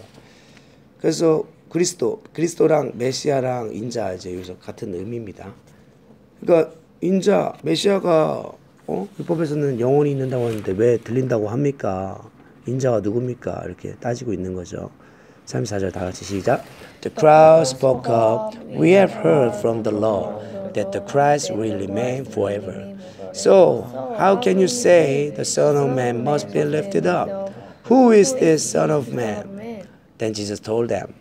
[SPEAKER 1] 그래서 그리스도 그리스도랑 메시아랑 인자 이제 여기서 같은 의미입니다. 그러니까 인자 메시아가 어? 율법에서는 영혼이 있는다고 하는데 왜 들린다고 합니까? 인자가 누굽니까? 이렇게 따지고 있는 거죠. 34절 다 같이 시작. The crowd spoke up. We have heard from the law that the Christ will remain forever. So, how can you say the Son of Man must be lifted up? Who is this Son of Man? Then Jesus told them.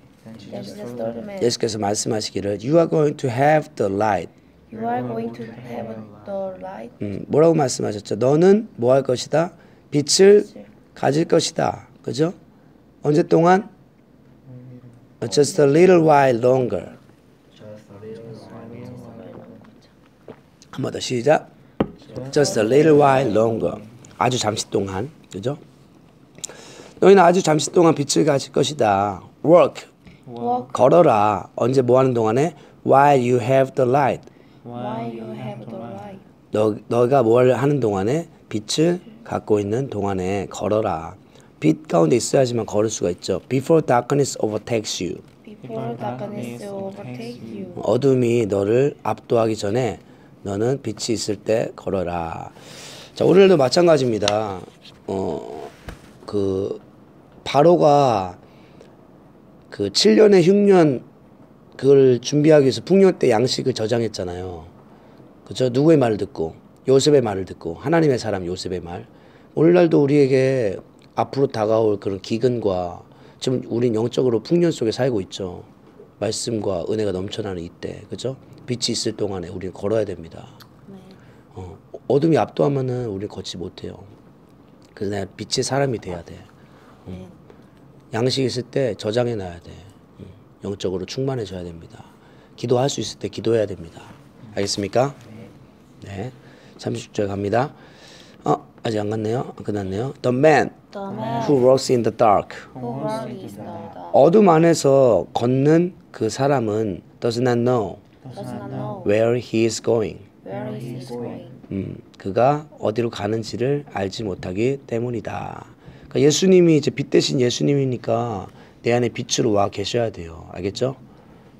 [SPEAKER 1] 예수께서 말씀하시기를 You are going to have the light.
[SPEAKER 3] You are going to have the light.
[SPEAKER 1] 음, 뭐라고 말씀하셨죠? 너는 뭐 할 것이다? 빛을 가질 것이다. 그죠? 언제 동안? Just a little while longer. 한 번 더 시작. Just a little while longer. 아주 잠시 동안. 그죠? 너희는 아주 잠시 동안 빛을 가질 것이다. Work.
[SPEAKER 3] Walk
[SPEAKER 1] 걸어라. 언제 뭐 하는 동안에? While you have the light.
[SPEAKER 3] while you have the light.
[SPEAKER 1] 너, 너가 뭘 하는 동안에 빛을 갖고 있는 동안에 걸어라. 빛 가운데 있어야지만 걸을 수가 있죠. Before darkness overtakes you.
[SPEAKER 3] Before darkness overtake you.
[SPEAKER 1] 어둠이 너를 압도하기 전에 너는 빛이 있을 때 걸어라. 자, 오늘도 마찬가지입니다. 어, 그 바로가 그 7년의 흉년 그걸 준비하기 위해서 풍년 때 양식을 저장했잖아요. 그죠? 누구의 말을 듣고 요셉의 말을 듣고 하나님의 사람 요셉의 말. 오늘날도 우리에게 앞으로 다가올 그런 기근과 지금 우린 영적으로 풍년 속에 살고 있죠. 말씀과 은혜가 넘쳐나는 이때, 그죠? 빛이 있을 동안에 우리는 걸어야 됩니다. 어, 어둠이 압도하면은 우리 걷지 못해요. 그래서 내가 빛의 사람이 돼야 돼. 음. 양식 있을 때 저장해 놔야 돼. 음. 영적으로 충만해져야 됩니다. 기도할 수 있을 때 기도해야 됩니다. 알겠습니까? 네. 30절 갑니다. 어, 아직 안 갔네요. 안 끝났네요. The man
[SPEAKER 3] The man
[SPEAKER 1] who walks in the dark.
[SPEAKER 3] who walks in the dark
[SPEAKER 1] 어둠 안에서 걷는 그 사람은 does not know where he is going.
[SPEAKER 3] where he is going.
[SPEAKER 1] 음, 그가 어디로 가는지를 알지 못하기 때문이다. 그러니까 예수님이 이제 빛 대신 예수님이니까 내 안에 빛으로 와 계셔야 돼요. 알겠죠?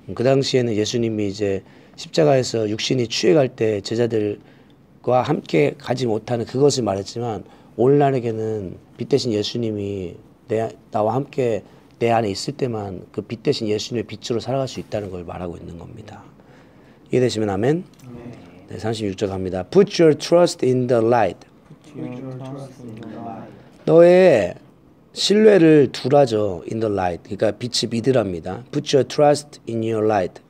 [SPEAKER 1] 음, 그 당시에는 예수님이 이제 십자가에서 육신이 취해갈 때 제자들과 함께 가지 못하는 그것을 말했지만 오늘날에게는 빛 대신 예수님이 내 나와 함께 내 안에 있을 때만 그 빛 대신 예수님의 빛으로 살아갈 수 있다는 걸 말하고 있는 겁니다. 이해되시면 아멘. 네, 36절 갑니다. Put your trust in the light.
[SPEAKER 4] Put your trust in the light.
[SPEAKER 1] 너의 신뢰를 두라죠. In the light. 그러니까 빛을 믿으랍니다. Put your trust in your light.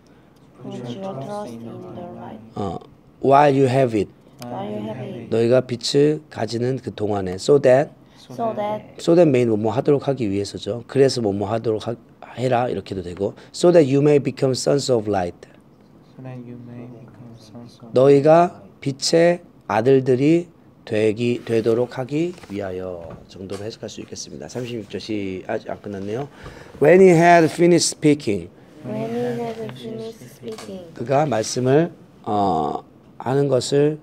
[SPEAKER 3] Put your trust in the light
[SPEAKER 1] 어, while you have it.
[SPEAKER 3] while you have it,
[SPEAKER 1] 너희가 빛을 가지는 그 동안에 so that
[SPEAKER 3] so that
[SPEAKER 1] so that 메인 뭐뭐 하도록 하기 위해서죠. 그래서 뭐뭐 하도록 하, 해라 이렇게 도 되고 so that you may become sons of light. 너희가 빛의 아들들이 되기 되도록 하기 위하여 정도로 해석할 수 있겠습니다. 36절 시 아직 안 끝났네요. When he had finished speaking,
[SPEAKER 3] when he had finished speaking,
[SPEAKER 1] 그가 말씀을 어, 하는 것을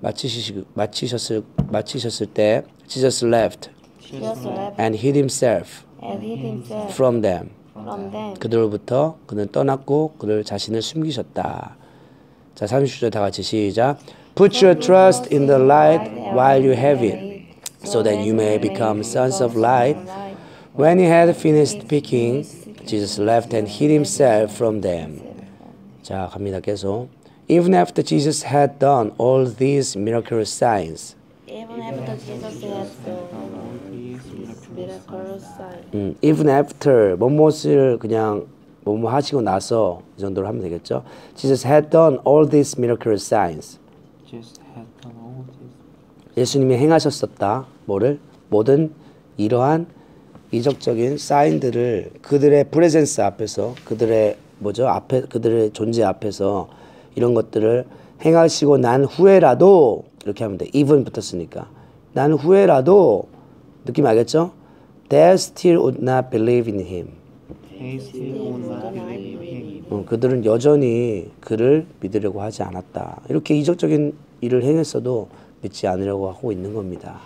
[SPEAKER 1] 마치시, 마치셨을 마치셨을 때 Jesus left
[SPEAKER 3] Jesus left
[SPEAKER 1] and hid himself
[SPEAKER 3] and hid himself
[SPEAKER 1] from them.
[SPEAKER 3] from them.
[SPEAKER 1] 그들로부터 그는 떠났고 그를 자신을 숨기셨다. 자, 30절 다 같이 시작. Put your trust in the light while you have it, so that you may become sons of light. When he had finished speaking, Jesus left and hid himself from them. 자, 갑니다. 계속. Even after Jesus had done all these miraculous signs,
[SPEAKER 3] Even after Jesus had done miracle signs,
[SPEAKER 1] 음, even after 뭐뭇을 그냥 뭐뭐 하시고 나서 이 정도로 하면 되겠죠. Jesus had done all these miraculous signs.
[SPEAKER 4] just had done all this.
[SPEAKER 1] 예수님이 행하셨었다. 뭐를? 모든 이러한 이적적인 사인들을 그들의 프레젠스 앞에서 그들의 뭐죠? 앞에 그들의 존재 앞에서 이런 것들을 행하시고 난 후에라도 이렇게 하면 돼. even 붙었으니까. 난 후에라도 느낌 알겠죠? They still would not believe in him.
[SPEAKER 4] They still would not believe him.
[SPEAKER 1] 어, 그들은 여전히 그를 믿으려고 하지 않았다. 이렇게 이적적인 일을 행했어도 믿지 않으려고 하고 있는 겁니다.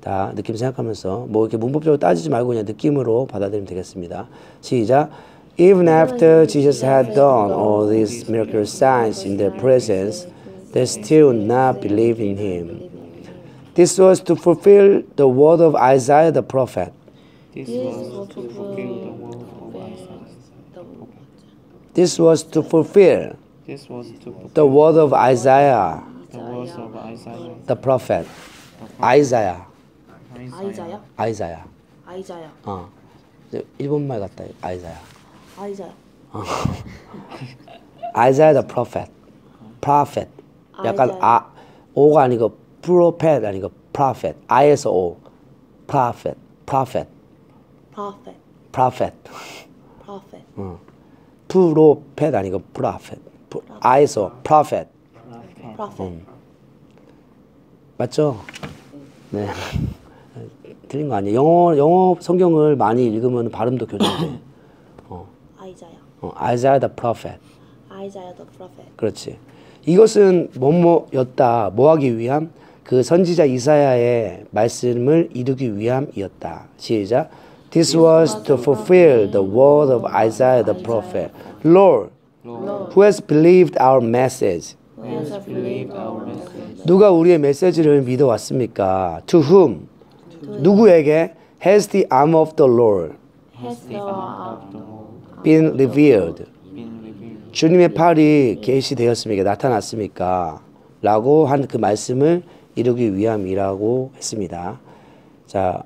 [SPEAKER 1] 다 느낌 생각하면서 뭐 이렇게 문법적으로 따지지 말고 그냥 느낌으로 받아들이면 되겠습니다. 시작. Even after Jesus had done all these miracle signs in their presence, they still not believe in him. This was to fulfill the word of Isaiah the prophet.
[SPEAKER 4] This
[SPEAKER 3] This
[SPEAKER 4] was
[SPEAKER 3] was
[SPEAKER 4] to
[SPEAKER 3] to
[SPEAKER 4] fulfill the
[SPEAKER 3] fulfill
[SPEAKER 4] word of Isaiah.
[SPEAKER 3] the
[SPEAKER 1] This was to fulfill
[SPEAKER 4] This was to fulfill
[SPEAKER 1] the word of Isaiah
[SPEAKER 4] the words of Isaiah.
[SPEAKER 1] the prophet. Isaiah.
[SPEAKER 3] 아이자야?
[SPEAKER 1] Isaiah.
[SPEAKER 3] 아이자야.
[SPEAKER 1] 어. 이제 일본말 같다. Isaiah.
[SPEAKER 3] 아이자야.
[SPEAKER 1] Isaiah the prophet. Prophet. 약간
[SPEAKER 3] Isaiah.
[SPEAKER 1] 아 오가 아니고 prophet 아니고 prophet. I에서 오. Prophet. Prophet.
[SPEAKER 3] Prophet.
[SPEAKER 1] Prophet.
[SPEAKER 3] prophet.
[SPEAKER 1] 어. 프로펫 아니고 prophet. 프- I에서 prophet.
[SPEAKER 3] prophet.
[SPEAKER 1] 맞죠? 네. 틀린 거 아니에요. 영어 영어 성경을 많이 읽으면 발음도 교정돼. (coughs)
[SPEAKER 3] 아이자야.
[SPEAKER 1] 어, Isaiah the prophet.
[SPEAKER 3] 아이자야 the prophet.
[SPEAKER 1] 그렇지. 이것은 뭐뭐였다. 뭐하기 위함? 그 선지자 이사야의 말씀을 이루기 위함이었다. 시작. This was to fulfill the word of Isaiah the prophet. Lord, who has believed our message? 누가 우리의 메시지를 믿어왔습니까? To whom? 누구에게? Has the arm of the Lord? Been revealed. 주님의 팔이 계시되었습니까? 나타났습니까? 라고 한 그 말씀을 이루기 위함이라고 했습니다. 자,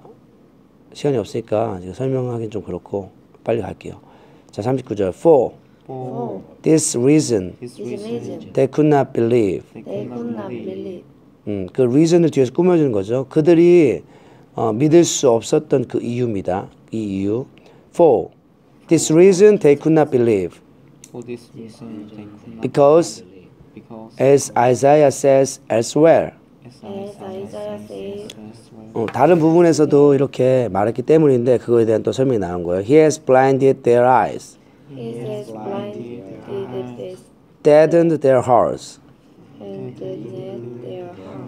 [SPEAKER 1] 시간이 없으니까 제가 설명하기는 좀 그렇고 빨리 갈게요. 자, 39절. For
[SPEAKER 4] For
[SPEAKER 1] this reason
[SPEAKER 4] this reason
[SPEAKER 1] they could not believe.
[SPEAKER 4] they could not believe.
[SPEAKER 1] 음, 그 reason을 뒤에서 꾸며주는 거죠. 그들이 어, 믿을 수 없었던 그 이유입니다. 이 이유. For this reason they could not believe.
[SPEAKER 4] For this reason they could not
[SPEAKER 1] Because
[SPEAKER 4] believe. Because
[SPEAKER 1] as Isaiah says elsewhere. 어, 다른 부분에서도 이렇게 말했기 때문인데 그거에 대한 또 설명이 나온 거예요. He has blinded their eyes,
[SPEAKER 3] He has blinded their face
[SPEAKER 1] deadened their hearts.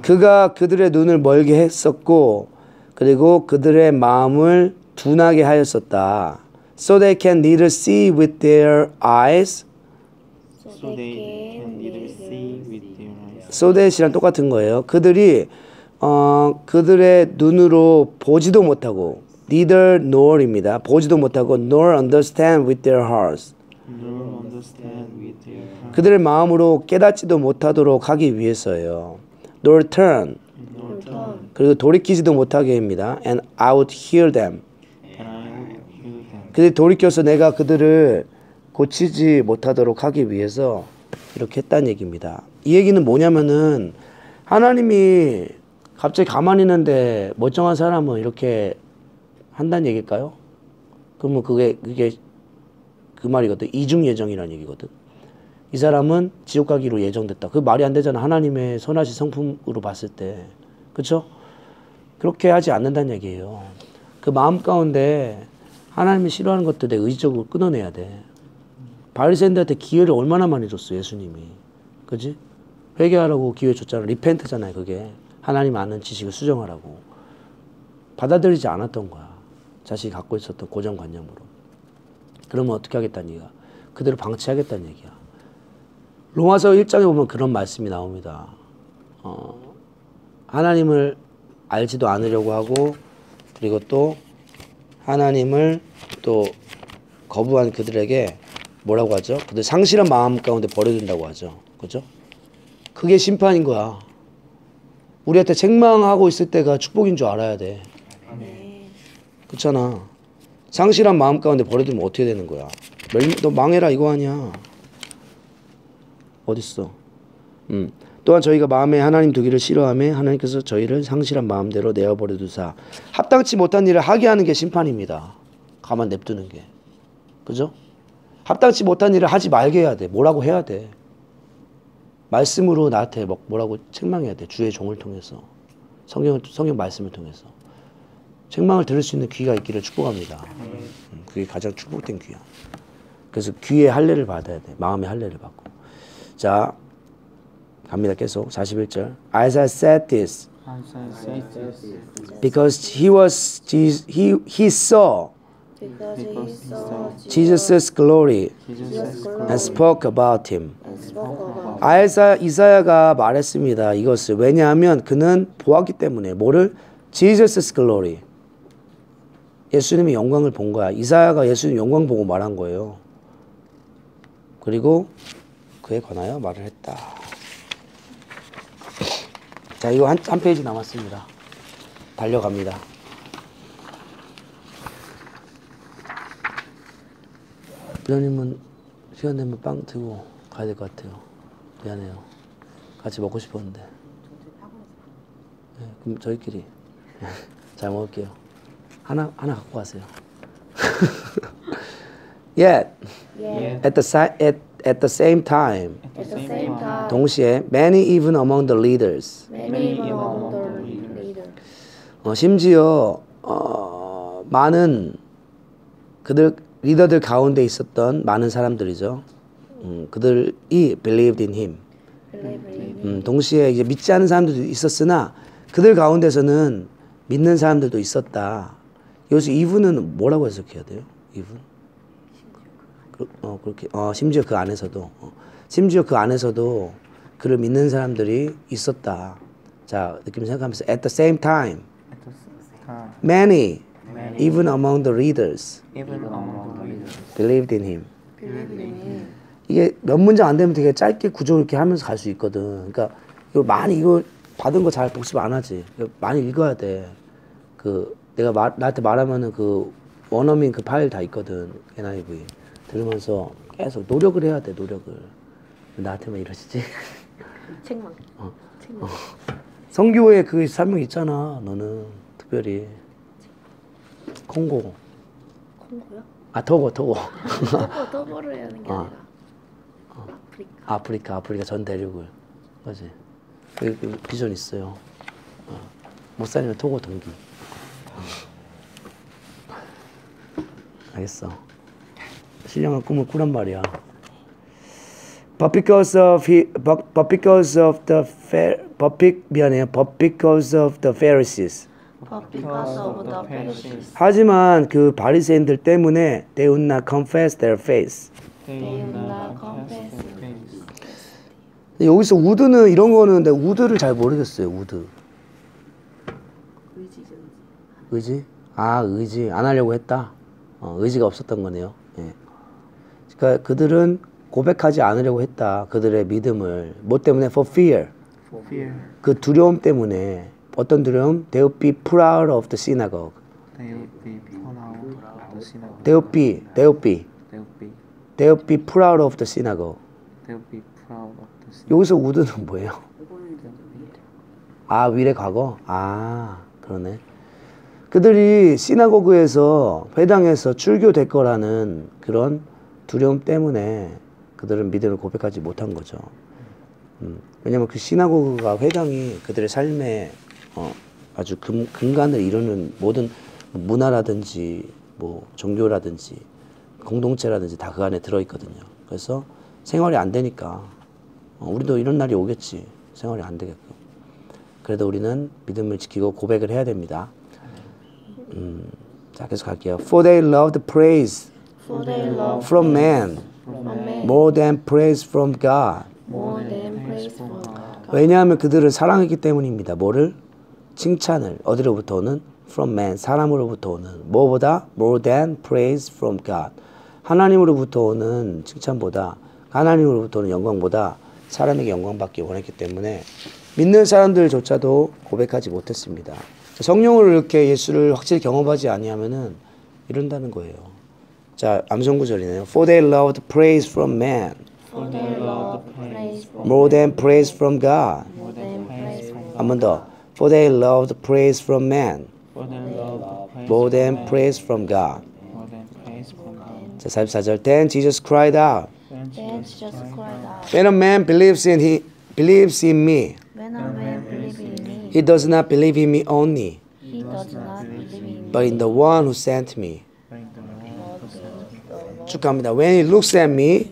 [SPEAKER 1] 그가 그들의 눈을 멀게 했었고 그리고 그들의 마음을 둔하게 하였었다. So they can neither see with their eyes,
[SPEAKER 3] So
[SPEAKER 4] they can neither
[SPEAKER 1] that이랑 똑같은 거예요. 그들이 어, 그들의 눈으로 보지도 못하고 neither nor입니다. 보지도 못하고 nor understand with their hearts.
[SPEAKER 4] nor understand with their heart
[SPEAKER 1] 그들의 마음으로 깨닫지도 못하도록 하기 위해서요. nor turn. 그리고 돌이키지도 못하게 합니다. and I would heal them. 그들이 돌이켜서 내가 그들을 고치지 못하도록 하기 위해서 이렇게 했다는 얘기입니다. 이 얘기는 뭐냐면은 하나님이 갑자기 가만히 있는데 멀쩡한 사람은 이렇게 한다는 얘기일까요? 그러면 그게 그게 그 말이거든. 이중 예정이라는 얘기거든. 이 사람은 지옥 가기로 예정됐다. 그 말이 안 되잖아. 하나님의 선하신 성품으로 봤을 때. 그렇죠? 그렇게 하지 않는다는 얘기예요. 그 마음 가운데 하나님이 싫어하는 것들 내 의지적으로 끊어내야 돼. 바리새인들한테 기회를 얼마나 많이 줬어 예수님이. 그지? 회개하라고 기회 줬잖아. 리펜트잖아요 그게. 하나님 아는 지식을 수정하라고. 받아들이지 않았던 거야. 자식이 갖고 있었던 고정관념으로. 그러면 어떻게 하겠다는 얘기야. 그대로 방치하겠다는 얘기야. 로마서 1장에 보면 그런 말씀이 나옵니다. 어, 하나님을 알지도 않으려고 하고 그리고 또 하나님을 또 거부한 그들에게 뭐라고 하죠? 그들 상실한 마음 가운데 버려둔다고 하죠. 그죠? 그게 심판인 거야. 우리한테 책망하고 있을 때가 축복인 줄 알아야 돼. 그렇잖아. 상실한 마음 가운데 버려두면 어떻게 되는 거야? 멸- 너 망해라 이거 아니야. 어딨어? 음. 또한 저희가 마음에 하나님 두기를 싫어하며 하나님께서 저희를 상실한 마음대로 내어버려 두사 합당치 못한 일을 하게 하는 게 심판입니다. 가만 냅두는 게. 그죠? 합당치 못한 일을 하지 말게 해야 돼. 뭐라고 해야 돼. 말씀으로 나한테 뭐- 뭐라고 책망해야 돼. 주의 종을 통해서. 성경을 성경 말씀을 통해서. 책망을 들을 수 있는 귀가 있기를 축복합니다. 음, 그게 가장 축복된 귀야. 그래서 귀에 할례를 받아야 돼. 마음의 할례를 받고. 자, 갑니다. 계속 41절. Isaiah said this
[SPEAKER 4] As I said this,
[SPEAKER 1] because he was he he saw
[SPEAKER 3] Because he saw
[SPEAKER 1] Jesus' glory and spoke about him. 아이사 이사야가 말했습니다. 이것을 왜냐하면 그는 보았기 때문에 뭐를 Jesus' glory 예수님의 영광을 본 거야. 이사야가 예수님 영광 보고 말한 거예요. 그리고 그에 관하여 말을 했다. 자, 이거 한, 한 페이지 남았습니다. 달려갑니다. 부장님은 시간 되면 빵 들고 가야 될 것 같아요. 미안해요. 같이 먹고 싶었는데. 네, 그럼 저희끼리 잘 먹을게요. 하나 하나 갖고 가세요. Yet,
[SPEAKER 3] Yet,
[SPEAKER 1] at the si- at at the same time,
[SPEAKER 3] at the same time,
[SPEAKER 1] 동시에 many even among the leaders,
[SPEAKER 3] many among the leaders
[SPEAKER 1] 어, 심지어 어, 많은 그들 리더들 가운데 있었던 많은 사람들이죠. 음, 그들이 believed in him. 음, 동시에 이제 믿지 않는 사람들도 있었으나 그들 가운데서는 믿는 사람들도 있었다. 여기서 이분은 뭐라고 해석해야 돼요? 이분? 그, 어 그렇게 어 심지어 그 안에서도 어, 심지어 그 안에서도 그를 믿는 사람들이 있었다. 자 느낌 생각하면서 at the same time
[SPEAKER 4] at the same time,
[SPEAKER 1] many even among the readers
[SPEAKER 4] even among the leaders,
[SPEAKER 1] believed in him.
[SPEAKER 3] believed in him.
[SPEAKER 1] 이게 몇 문장 안 되면 되게 짧게 구조 이렇게 하면서 갈 수 있거든. 그러니까 이거 많이 이거 받은 거 잘 복습 안 하지. 많이 읽어야 돼. 그 내가 말, 나한테 말하면은 그 원어민 그 파일 다 있거든. NIV 들으면서 계속 노력을 해야 돼. 노력을. 나한테만 이러시지? (laughs)
[SPEAKER 3] 책망. 책망.
[SPEAKER 1] 성교에 그 설명 있잖아. 너는 특별히 콩고.
[SPEAKER 3] 콩고요?
[SPEAKER 1] 아 토고 토고.
[SPEAKER 3] 토고 토고를 하는 게
[SPEAKER 1] 어.
[SPEAKER 3] 아니라 아프리카.
[SPEAKER 1] 아프리카 아프리카 전 대륙을 그지 그, 그 비전 있어요 어. 목사님은 토고 동기 어. 알겠어 신령한 꿈을 꾸란 말이야 But because of he, but, but because of the fair, but be, 미안해요. But because of the Pharisees.
[SPEAKER 3] But because of the Pharisees,
[SPEAKER 1] 하지만 그 바리새인들 때문에 they would not confess their. 근데 여기서 우드는 이런 거는 근데 우드를 잘 모르겠어요. 우드. 의지? 아 의지 안 하려고 했다. 어, 의지가 없었던 거네요. 예. 그러니까 그들은 고백하지 않으려고 했다. 그들의 믿음을 뭐 때문에? For fear.
[SPEAKER 4] For fear,
[SPEAKER 1] 그 두려움 때문에 어떤 두려움? They would be proud of the synagogue.
[SPEAKER 4] they would be out of the synagogue.
[SPEAKER 1] They would be, they would be,
[SPEAKER 4] They would be,
[SPEAKER 1] they would be proud of the synagogue.
[SPEAKER 4] they would be proud of the synagogue.
[SPEAKER 1] 여기서 우드는 뭐예요? 아 위례 과거? 아 그러네. 그들이 시나고그에서 회당에서 출교될 거라는 그런 두려움 때문에 그들은 믿음을 고백하지 못한 거죠. 음, 왜냐면 그 시나고그가 회당이 그들의 삶에 어, 아주 근, 근간을 이루는 모든 문화라든지 뭐 종교라든지 공동체라든지 다 그 안에 들어있거든요. 그래서 생활이 안 되니까 어, 우리도 이런 날이 오겠지. 생활이 안 되게끔. 그래도 우리는 믿음을 지키고 고백을 해야 됩니다. 음, 자 계속 갈게요. For they loved praise
[SPEAKER 3] for they love
[SPEAKER 1] from man
[SPEAKER 3] from men
[SPEAKER 1] more than praise from God.
[SPEAKER 3] more than praise from God.
[SPEAKER 1] 왜냐하면 그들을 사랑했기 때문입니다. 뭐를? 칭찬을 어디로부터 오는? From man 사람으로부터 오는 뭐보다? More than praise from God. 하나님으로부터 오는 칭찬보다 하나님으로부터 오는 영광보다 사람에게 영광받기 원했기 때문에 믿는 사람들조차도 고백하지 못했습니다. 성령을 이렇게 예수를 확실히 경험하지 아니하면은 이런다는 거예요. 자 암송 구절이네요. For they loved praise from man more than praise from God.
[SPEAKER 3] more than praise from God.
[SPEAKER 1] 한번 더. For they loved praise from man
[SPEAKER 4] For they love praise
[SPEAKER 1] more than praise from God.
[SPEAKER 4] more than praise from God.
[SPEAKER 1] 자, 44절. Then Jesus cried out.
[SPEAKER 4] Then
[SPEAKER 3] Then
[SPEAKER 4] Jesus
[SPEAKER 3] Jesus cried out,
[SPEAKER 1] When a man believes in he believes in me,
[SPEAKER 3] When a man believes in me,
[SPEAKER 1] he does not believe in me only,
[SPEAKER 3] he does not believe in me,
[SPEAKER 1] but in the one who sent me.
[SPEAKER 4] bring the Lord
[SPEAKER 3] but in the one
[SPEAKER 1] 쭉 갑니다. When he looks at me,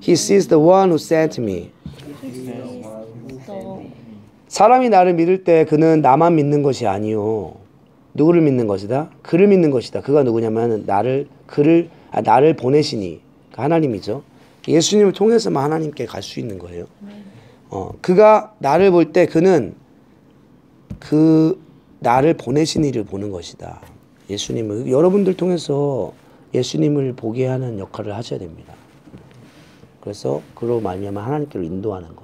[SPEAKER 1] he sees the one who sent me.
[SPEAKER 3] 또
[SPEAKER 1] 사람이 나를 믿을 때 그는 나만 믿는 것이 아니요. 누구를 믿는 것이다? 그를 믿는 것이다. 그가 누구냐면 나를 그를 아, 나를 보내시니 그 하나님이죠. 예수님을 통해서만 하나님께 갈 수 있는 거예요. 어, 그가 나를 볼 때 그는 그 나를 보내신 이를 보는 것이다. 예수님을 여러분들 통해서 예수님을 보게 하는 역할을 하셔야 됩니다. 그래서 그로 말미암아 하나님께로 인도하는 것.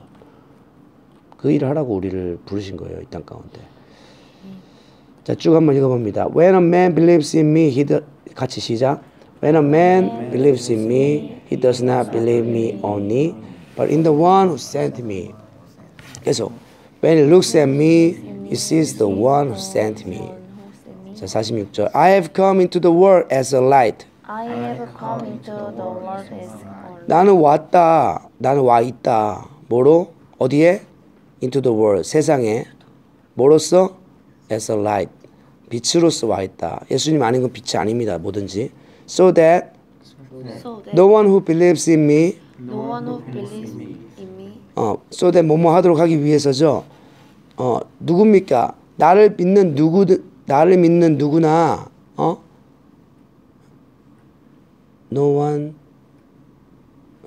[SPEAKER 1] 그 일을 하라고 우리를 부르신 거예요. 이 땅 가운데. 자, 쭉 한번 읽어봅니다. When a man believes in me, he do, 같이 시작. When a man believes in me, he does not believe me only, but in the one who sent me. 계속. When he looks at me, he sees the one who sent me. 자, 46절. I have come into the world as a light.
[SPEAKER 3] I have come into the world as a
[SPEAKER 1] 나는 왔다. 나는 와 있다. 뭐로? 어디에? Into the world. 세상에. 뭐로써? As a light. 빛으로서 와 있다. 예수님 아닌 건 빛이 아닙니다. 뭐든지. So that
[SPEAKER 3] so that
[SPEAKER 1] no one who believes in me,
[SPEAKER 3] no one who believes in me
[SPEAKER 1] 어, so that 뭐뭐 하도록 하기 위해서죠. 어, 누굽니까? 나를 믿는 누구, 나를 믿는 누구나, 어? No one,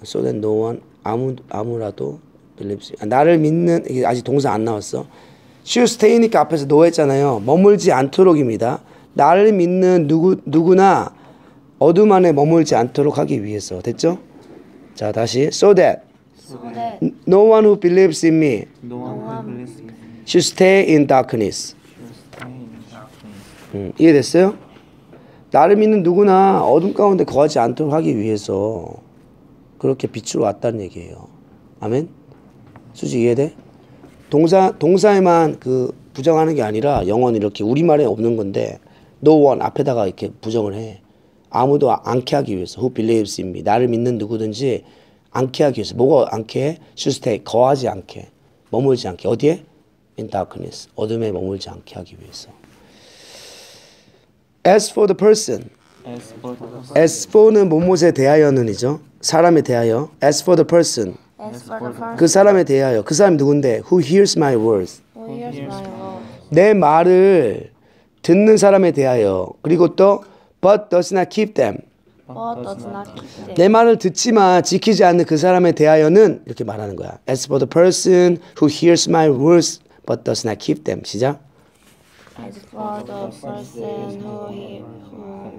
[SPEAKER 1] so that no one, 아무, 아무라도 believes. 아, 나를 믿는, 아직 동사 안 나왔어. should stay니까 앞에서 no 했잖아요. 머물지 않도록입니다. 나를 믿는 누구, 누구나 어둠 안에 머물지 않도록 하기 위해서. 됐죠? 자, 다시. So that
[SPEAKER 3] so that
[SPEAKER 1] no one who believes in me
[SPEAKER 4] No one who believes me
[SPEAKER 1] should stay in darkness.
[SPEAKER 4] stay in darkness.
[SPEAKER 1] 음, 이해됐어요? 나를 믿는 누구나 어둠 가운데 거하지 않도록 하기 위해서 그렇게 빛으로 왔다는 얘기예요. 아멘? 수지 이해돼? 동사 동사에만 그 부정하는 게 아니라 영어는 이렇게 우리말에 없는 건데 no one 앞에다가 이렇게 부정을 해. 아무도 않게 하기 위해서 who believes in me 나를 믿는 누구든지 않게 하기 위해서 뭐가 해? should stay 거하지 않게 머물지 않게 어디에? in darkness 어둠에 머물지 않게 하기 위해서. As for the person,
[SPEAKER 4] As for
[SPEAKER 1] for는 뭐뭇에 대하여는이죠. 사람에 대하여. As for the person,
[SPEAKER 3] as for the person
[SPEAKER 1] 그 사람에 대하여. 그 사람이 누군데? Who hears my words.
[SPEAKER 3] who hears my word
[SPEAKER 1] 내 말을 듣는 사람에 대하여. 그리고 또 but does not keep them.
[SPEAKER 3] but does not keep them
[SPEAKER 1] 내 말을 듣지만 지키지 않는 그 사람에 대하여는 이렇게 말하는 거야. As for the person who hears my words but does not keep them. 시작.
[SPEAKER 3] as for the person who he who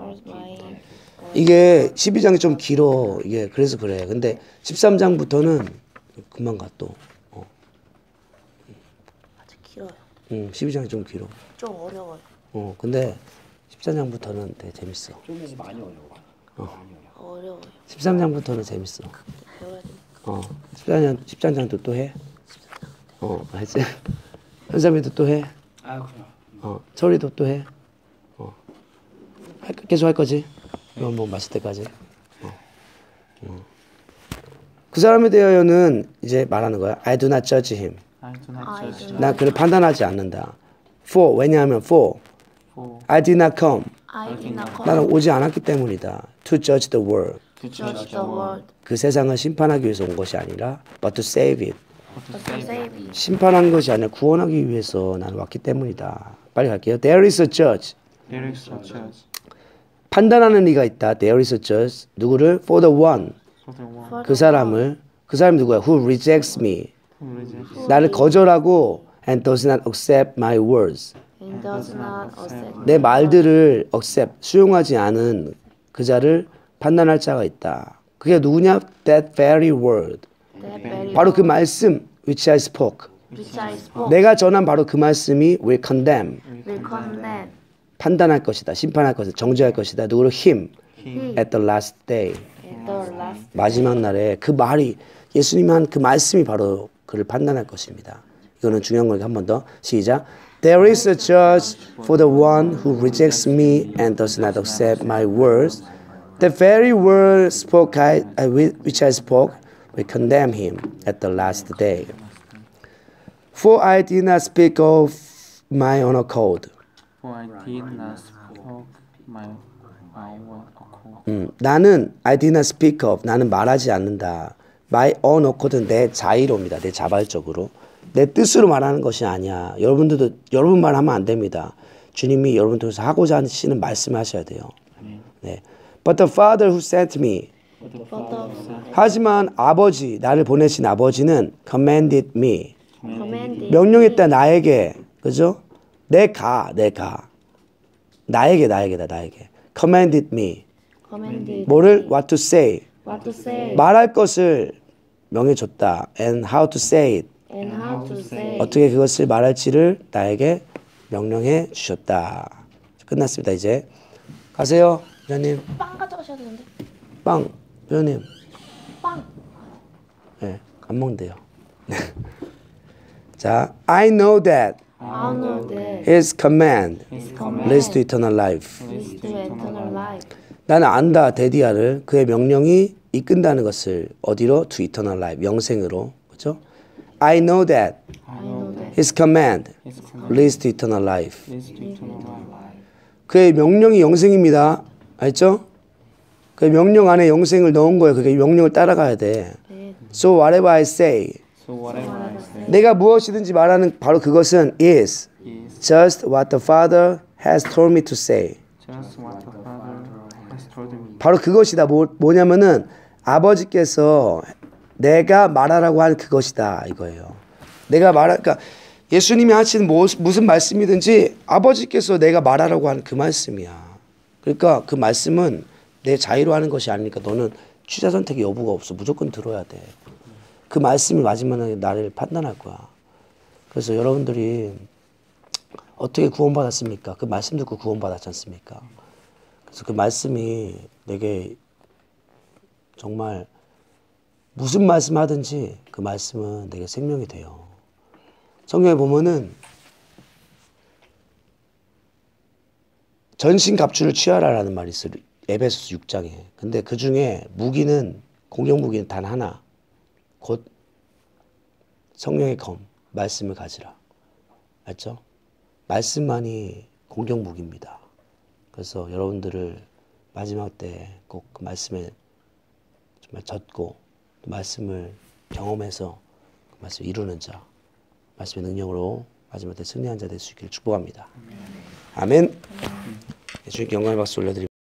[SPEAKER 3] hears my
[SPEAKER 1] 이게 12장이 좀 길어. 이게 그래서 그래. 근데 13장부터는 금방 가 또. 어.
[SPEAKER 3] 아주 길어요
[SPEAKER 1] 음, 12장이 좀 길어.
[SPEAKER 3] 좀 어려워요
[SPEAKER 1] 어, 근데 13장부터는 되게 재밌어.
[SPEAKER 3] 어려워요
[SPEAKER 1] 13장부터는 재밌어.
[SPEAKER 3] 배워야 돼
[SPEAKER 1] 어, 14장, 13장도 또 해? 어, 알지? 현삼이도 또 해? 어, 철이도 또 해? 어. 할, 거- 계속 할 거지? 이건 뭐 마실 때까지? 어. 어. 그 사람에 대하여는 이제 말하는 거야. I do not judge him.
[SPEAKER 4] I do not
[SPEAKER 3] I
[SPEAKER 4] judge
[SPEAKER 3] do
[SPEAKER 4] you.
[SPEAKER 1] 나 그를 판단하지 않는다. For, 왜냐하면 for.
[SPEAKER 4] For
[SPEAKER 1] I did not come.
[SPEAKER 3] I did not
[SPEAKER 1] 나는 오지 않았기 때문이다. To judge the world.
[SPEAKER 4] to
[SPEAKER 3] judge the world
[SPEAKER 1] 그 세상을 심판하기 위해서 온 것이 아니라 but to save it.
[SPEAKER 3] but to save it
[SPEAKER 1] 심판하는 것이 아니라 구원하기 위해서 나는 왔기 때문이다. 빨리 갈게요. There is a judge.
[SPEAKER 4] There is a judge
[SPEAKER 1] 판단하는 이가 있다. There is a judge. 누구를? For the one.
[SPEAKER 4] for the one
[SPEAKER 3] for
[SPEAKER 1] 그 사람을. 그 사람이 누구야? Who rejects me.
[SPEAKER 4] who rejects
[SPEAKER 1] 나를 거절하고 and does not accept my words.
[SPEAKER 3] and does not accept
[SPEAKER 1] 내 말들을 accept, 수용하지 않은 그 자를 판단할 자가 있다. 그게 누구냐? That very word.
[SPEAKER 3] that very
[SPEAKER 1] 바로 그 말씀 which I spoke.
[SPEAKER 3] which I spoke
[SPEAKER 1] 내가 전한 바로 그 말씀이 will condemn. 판단할 것이다. 심판할 것이다. 정죄할 것이다. 누구를 him
[SPEAKER 3] him
[SPEAKER 1] at the last day.
[SPEAKER 3] last
[SPEAKER 1] 마지막 날에 그 말이 예수님이 한그 말씀이 바로 그를 판단할 것입니다. 이거는 중요한 거니까 한 번 더 시작. There is a judge for the one who rejects me and does not accept my words. The very word spoke I, which I spoke will condemn him at the last day. For I did not speak of my own accord.
[SPEAKER 4] For I did not spoke my I will accord
[SPEAKER 1] 음, 나는 I did not speak of 나는 말하지 않는다. my own accord은 내 자의로입니다. 내 자발적으로 내 뜻으로 말하는 것이 아니야. 여러분들도 여러분 말하면 안 됩니다. 주님이 여러분 통해서 하고자 하시는 말씀하셔야 돼요. 네. But the Father who sent me 하지만 아버지 나를 보내신 아버지는 commanded me 명령했다 나에게 그죠? 내가 내가. 나에게 나에게다 나에게. Commanded me.
[SPEAKER 3] Commanded
[SPEAKER 1] 뭐를? what to say.
[SPEAKER 3] What to say.
[SPEAKER 1] 말할 것을 명해줬다. And how to say it.
[SPEAKER 3] And how to say.
[SPEAKER 1] 어떻게 그것을 말할지를 나에게 명령해 주셨다. 끝났습니다 이제. 가세요 부장님.
[SPEAKER 3] 빵 가져가셔야 되는데.
[SPEAKER 1] 빵 부장님.
[SPEAKER 3] 빵.
[SPEAKER 1] 네, 안 먹는데요. (laughs) 자 I know that
[SPEAKER 3] I know that
[SPEAKER 1] His command
[SPEAKER 4] His
[SPEAKER 1] leads to eternal life
[SPEAKER 3] leads to eternal life.
[SPEAKER 1] 나는 안다 데디아를 그의 명령이 이끈다는 것을 어디로 to eternal life 영생으로 그렇죠? I know that
[SPEAKER 3] I know that
[SPEAKER 1] his command
[SPEAKER 4] His command
[SPEAKER 1] leads to eternal life
[SPEAKER 4] leads to eternal life.
[SPEAKER 1] 그의 명령이 영생입니다 알죠? 그의 명령 안에 영생을 넣은 거예요 그게 명령을 따라가야 돼
[SPEAKER 3] 네.
[SPEAKER 1] So whatever I say
[SPEAKER 4] So whatever I say
[SPEAKER 1] 내가 무엇이든지 말하는 바로 그것은 is
[SPEAKER 4] is
[SPEAKER 1] just what the Father has told me to say
[SPEAKER 4] just what the Father has told me.
[SPEAKER 1] 바로 그것이다. 뭐, 뭐냐면은 아버지께서 내가 말하라고 한 그것이다 이거예요. 내가 말하 그러니까 예수님이 하시는 뭐, 무슨 말씀이든지 아버지께서 내가 말하라고 하는 그 말씀이야. 그러니까 그 말씀은 내 자유로 하는 것이 아니니까 너는 취사 선택의 여부가 없어. 무조건 들어야 돼. 그 말씀이 마지막에 나를 판단할 거야. 그래서 여러분들이 어떻게 구원받았습니까? 그 말씀 듣고 구원받았지 않습니까? 그래서 그 말씀이 내게 정말 무슨 말씀 하든지 그 말씀은 내게 생명이 돼요. 성경에 보면은 전신 갑주를 취하라라는 말이 있어요. 에베소서 6장에. 근데 그 중에 무기는 공격 무기는 단 하나. 곧 성령의 검, 말씀을 가지라. 알죠? 말씀만이 공격 무기입니다. 그래서 여러분들을 마지막 때 꼭 그 말씀에 정말 젖고 또 말씀을 경험해서 그 말씀을 이루는 자, 말씀의 능력으로 마지막 때 승리한 자 될 수 있기를 축복합니다. 아멘. 네, 주님께 영광의 박수 올려드립니다.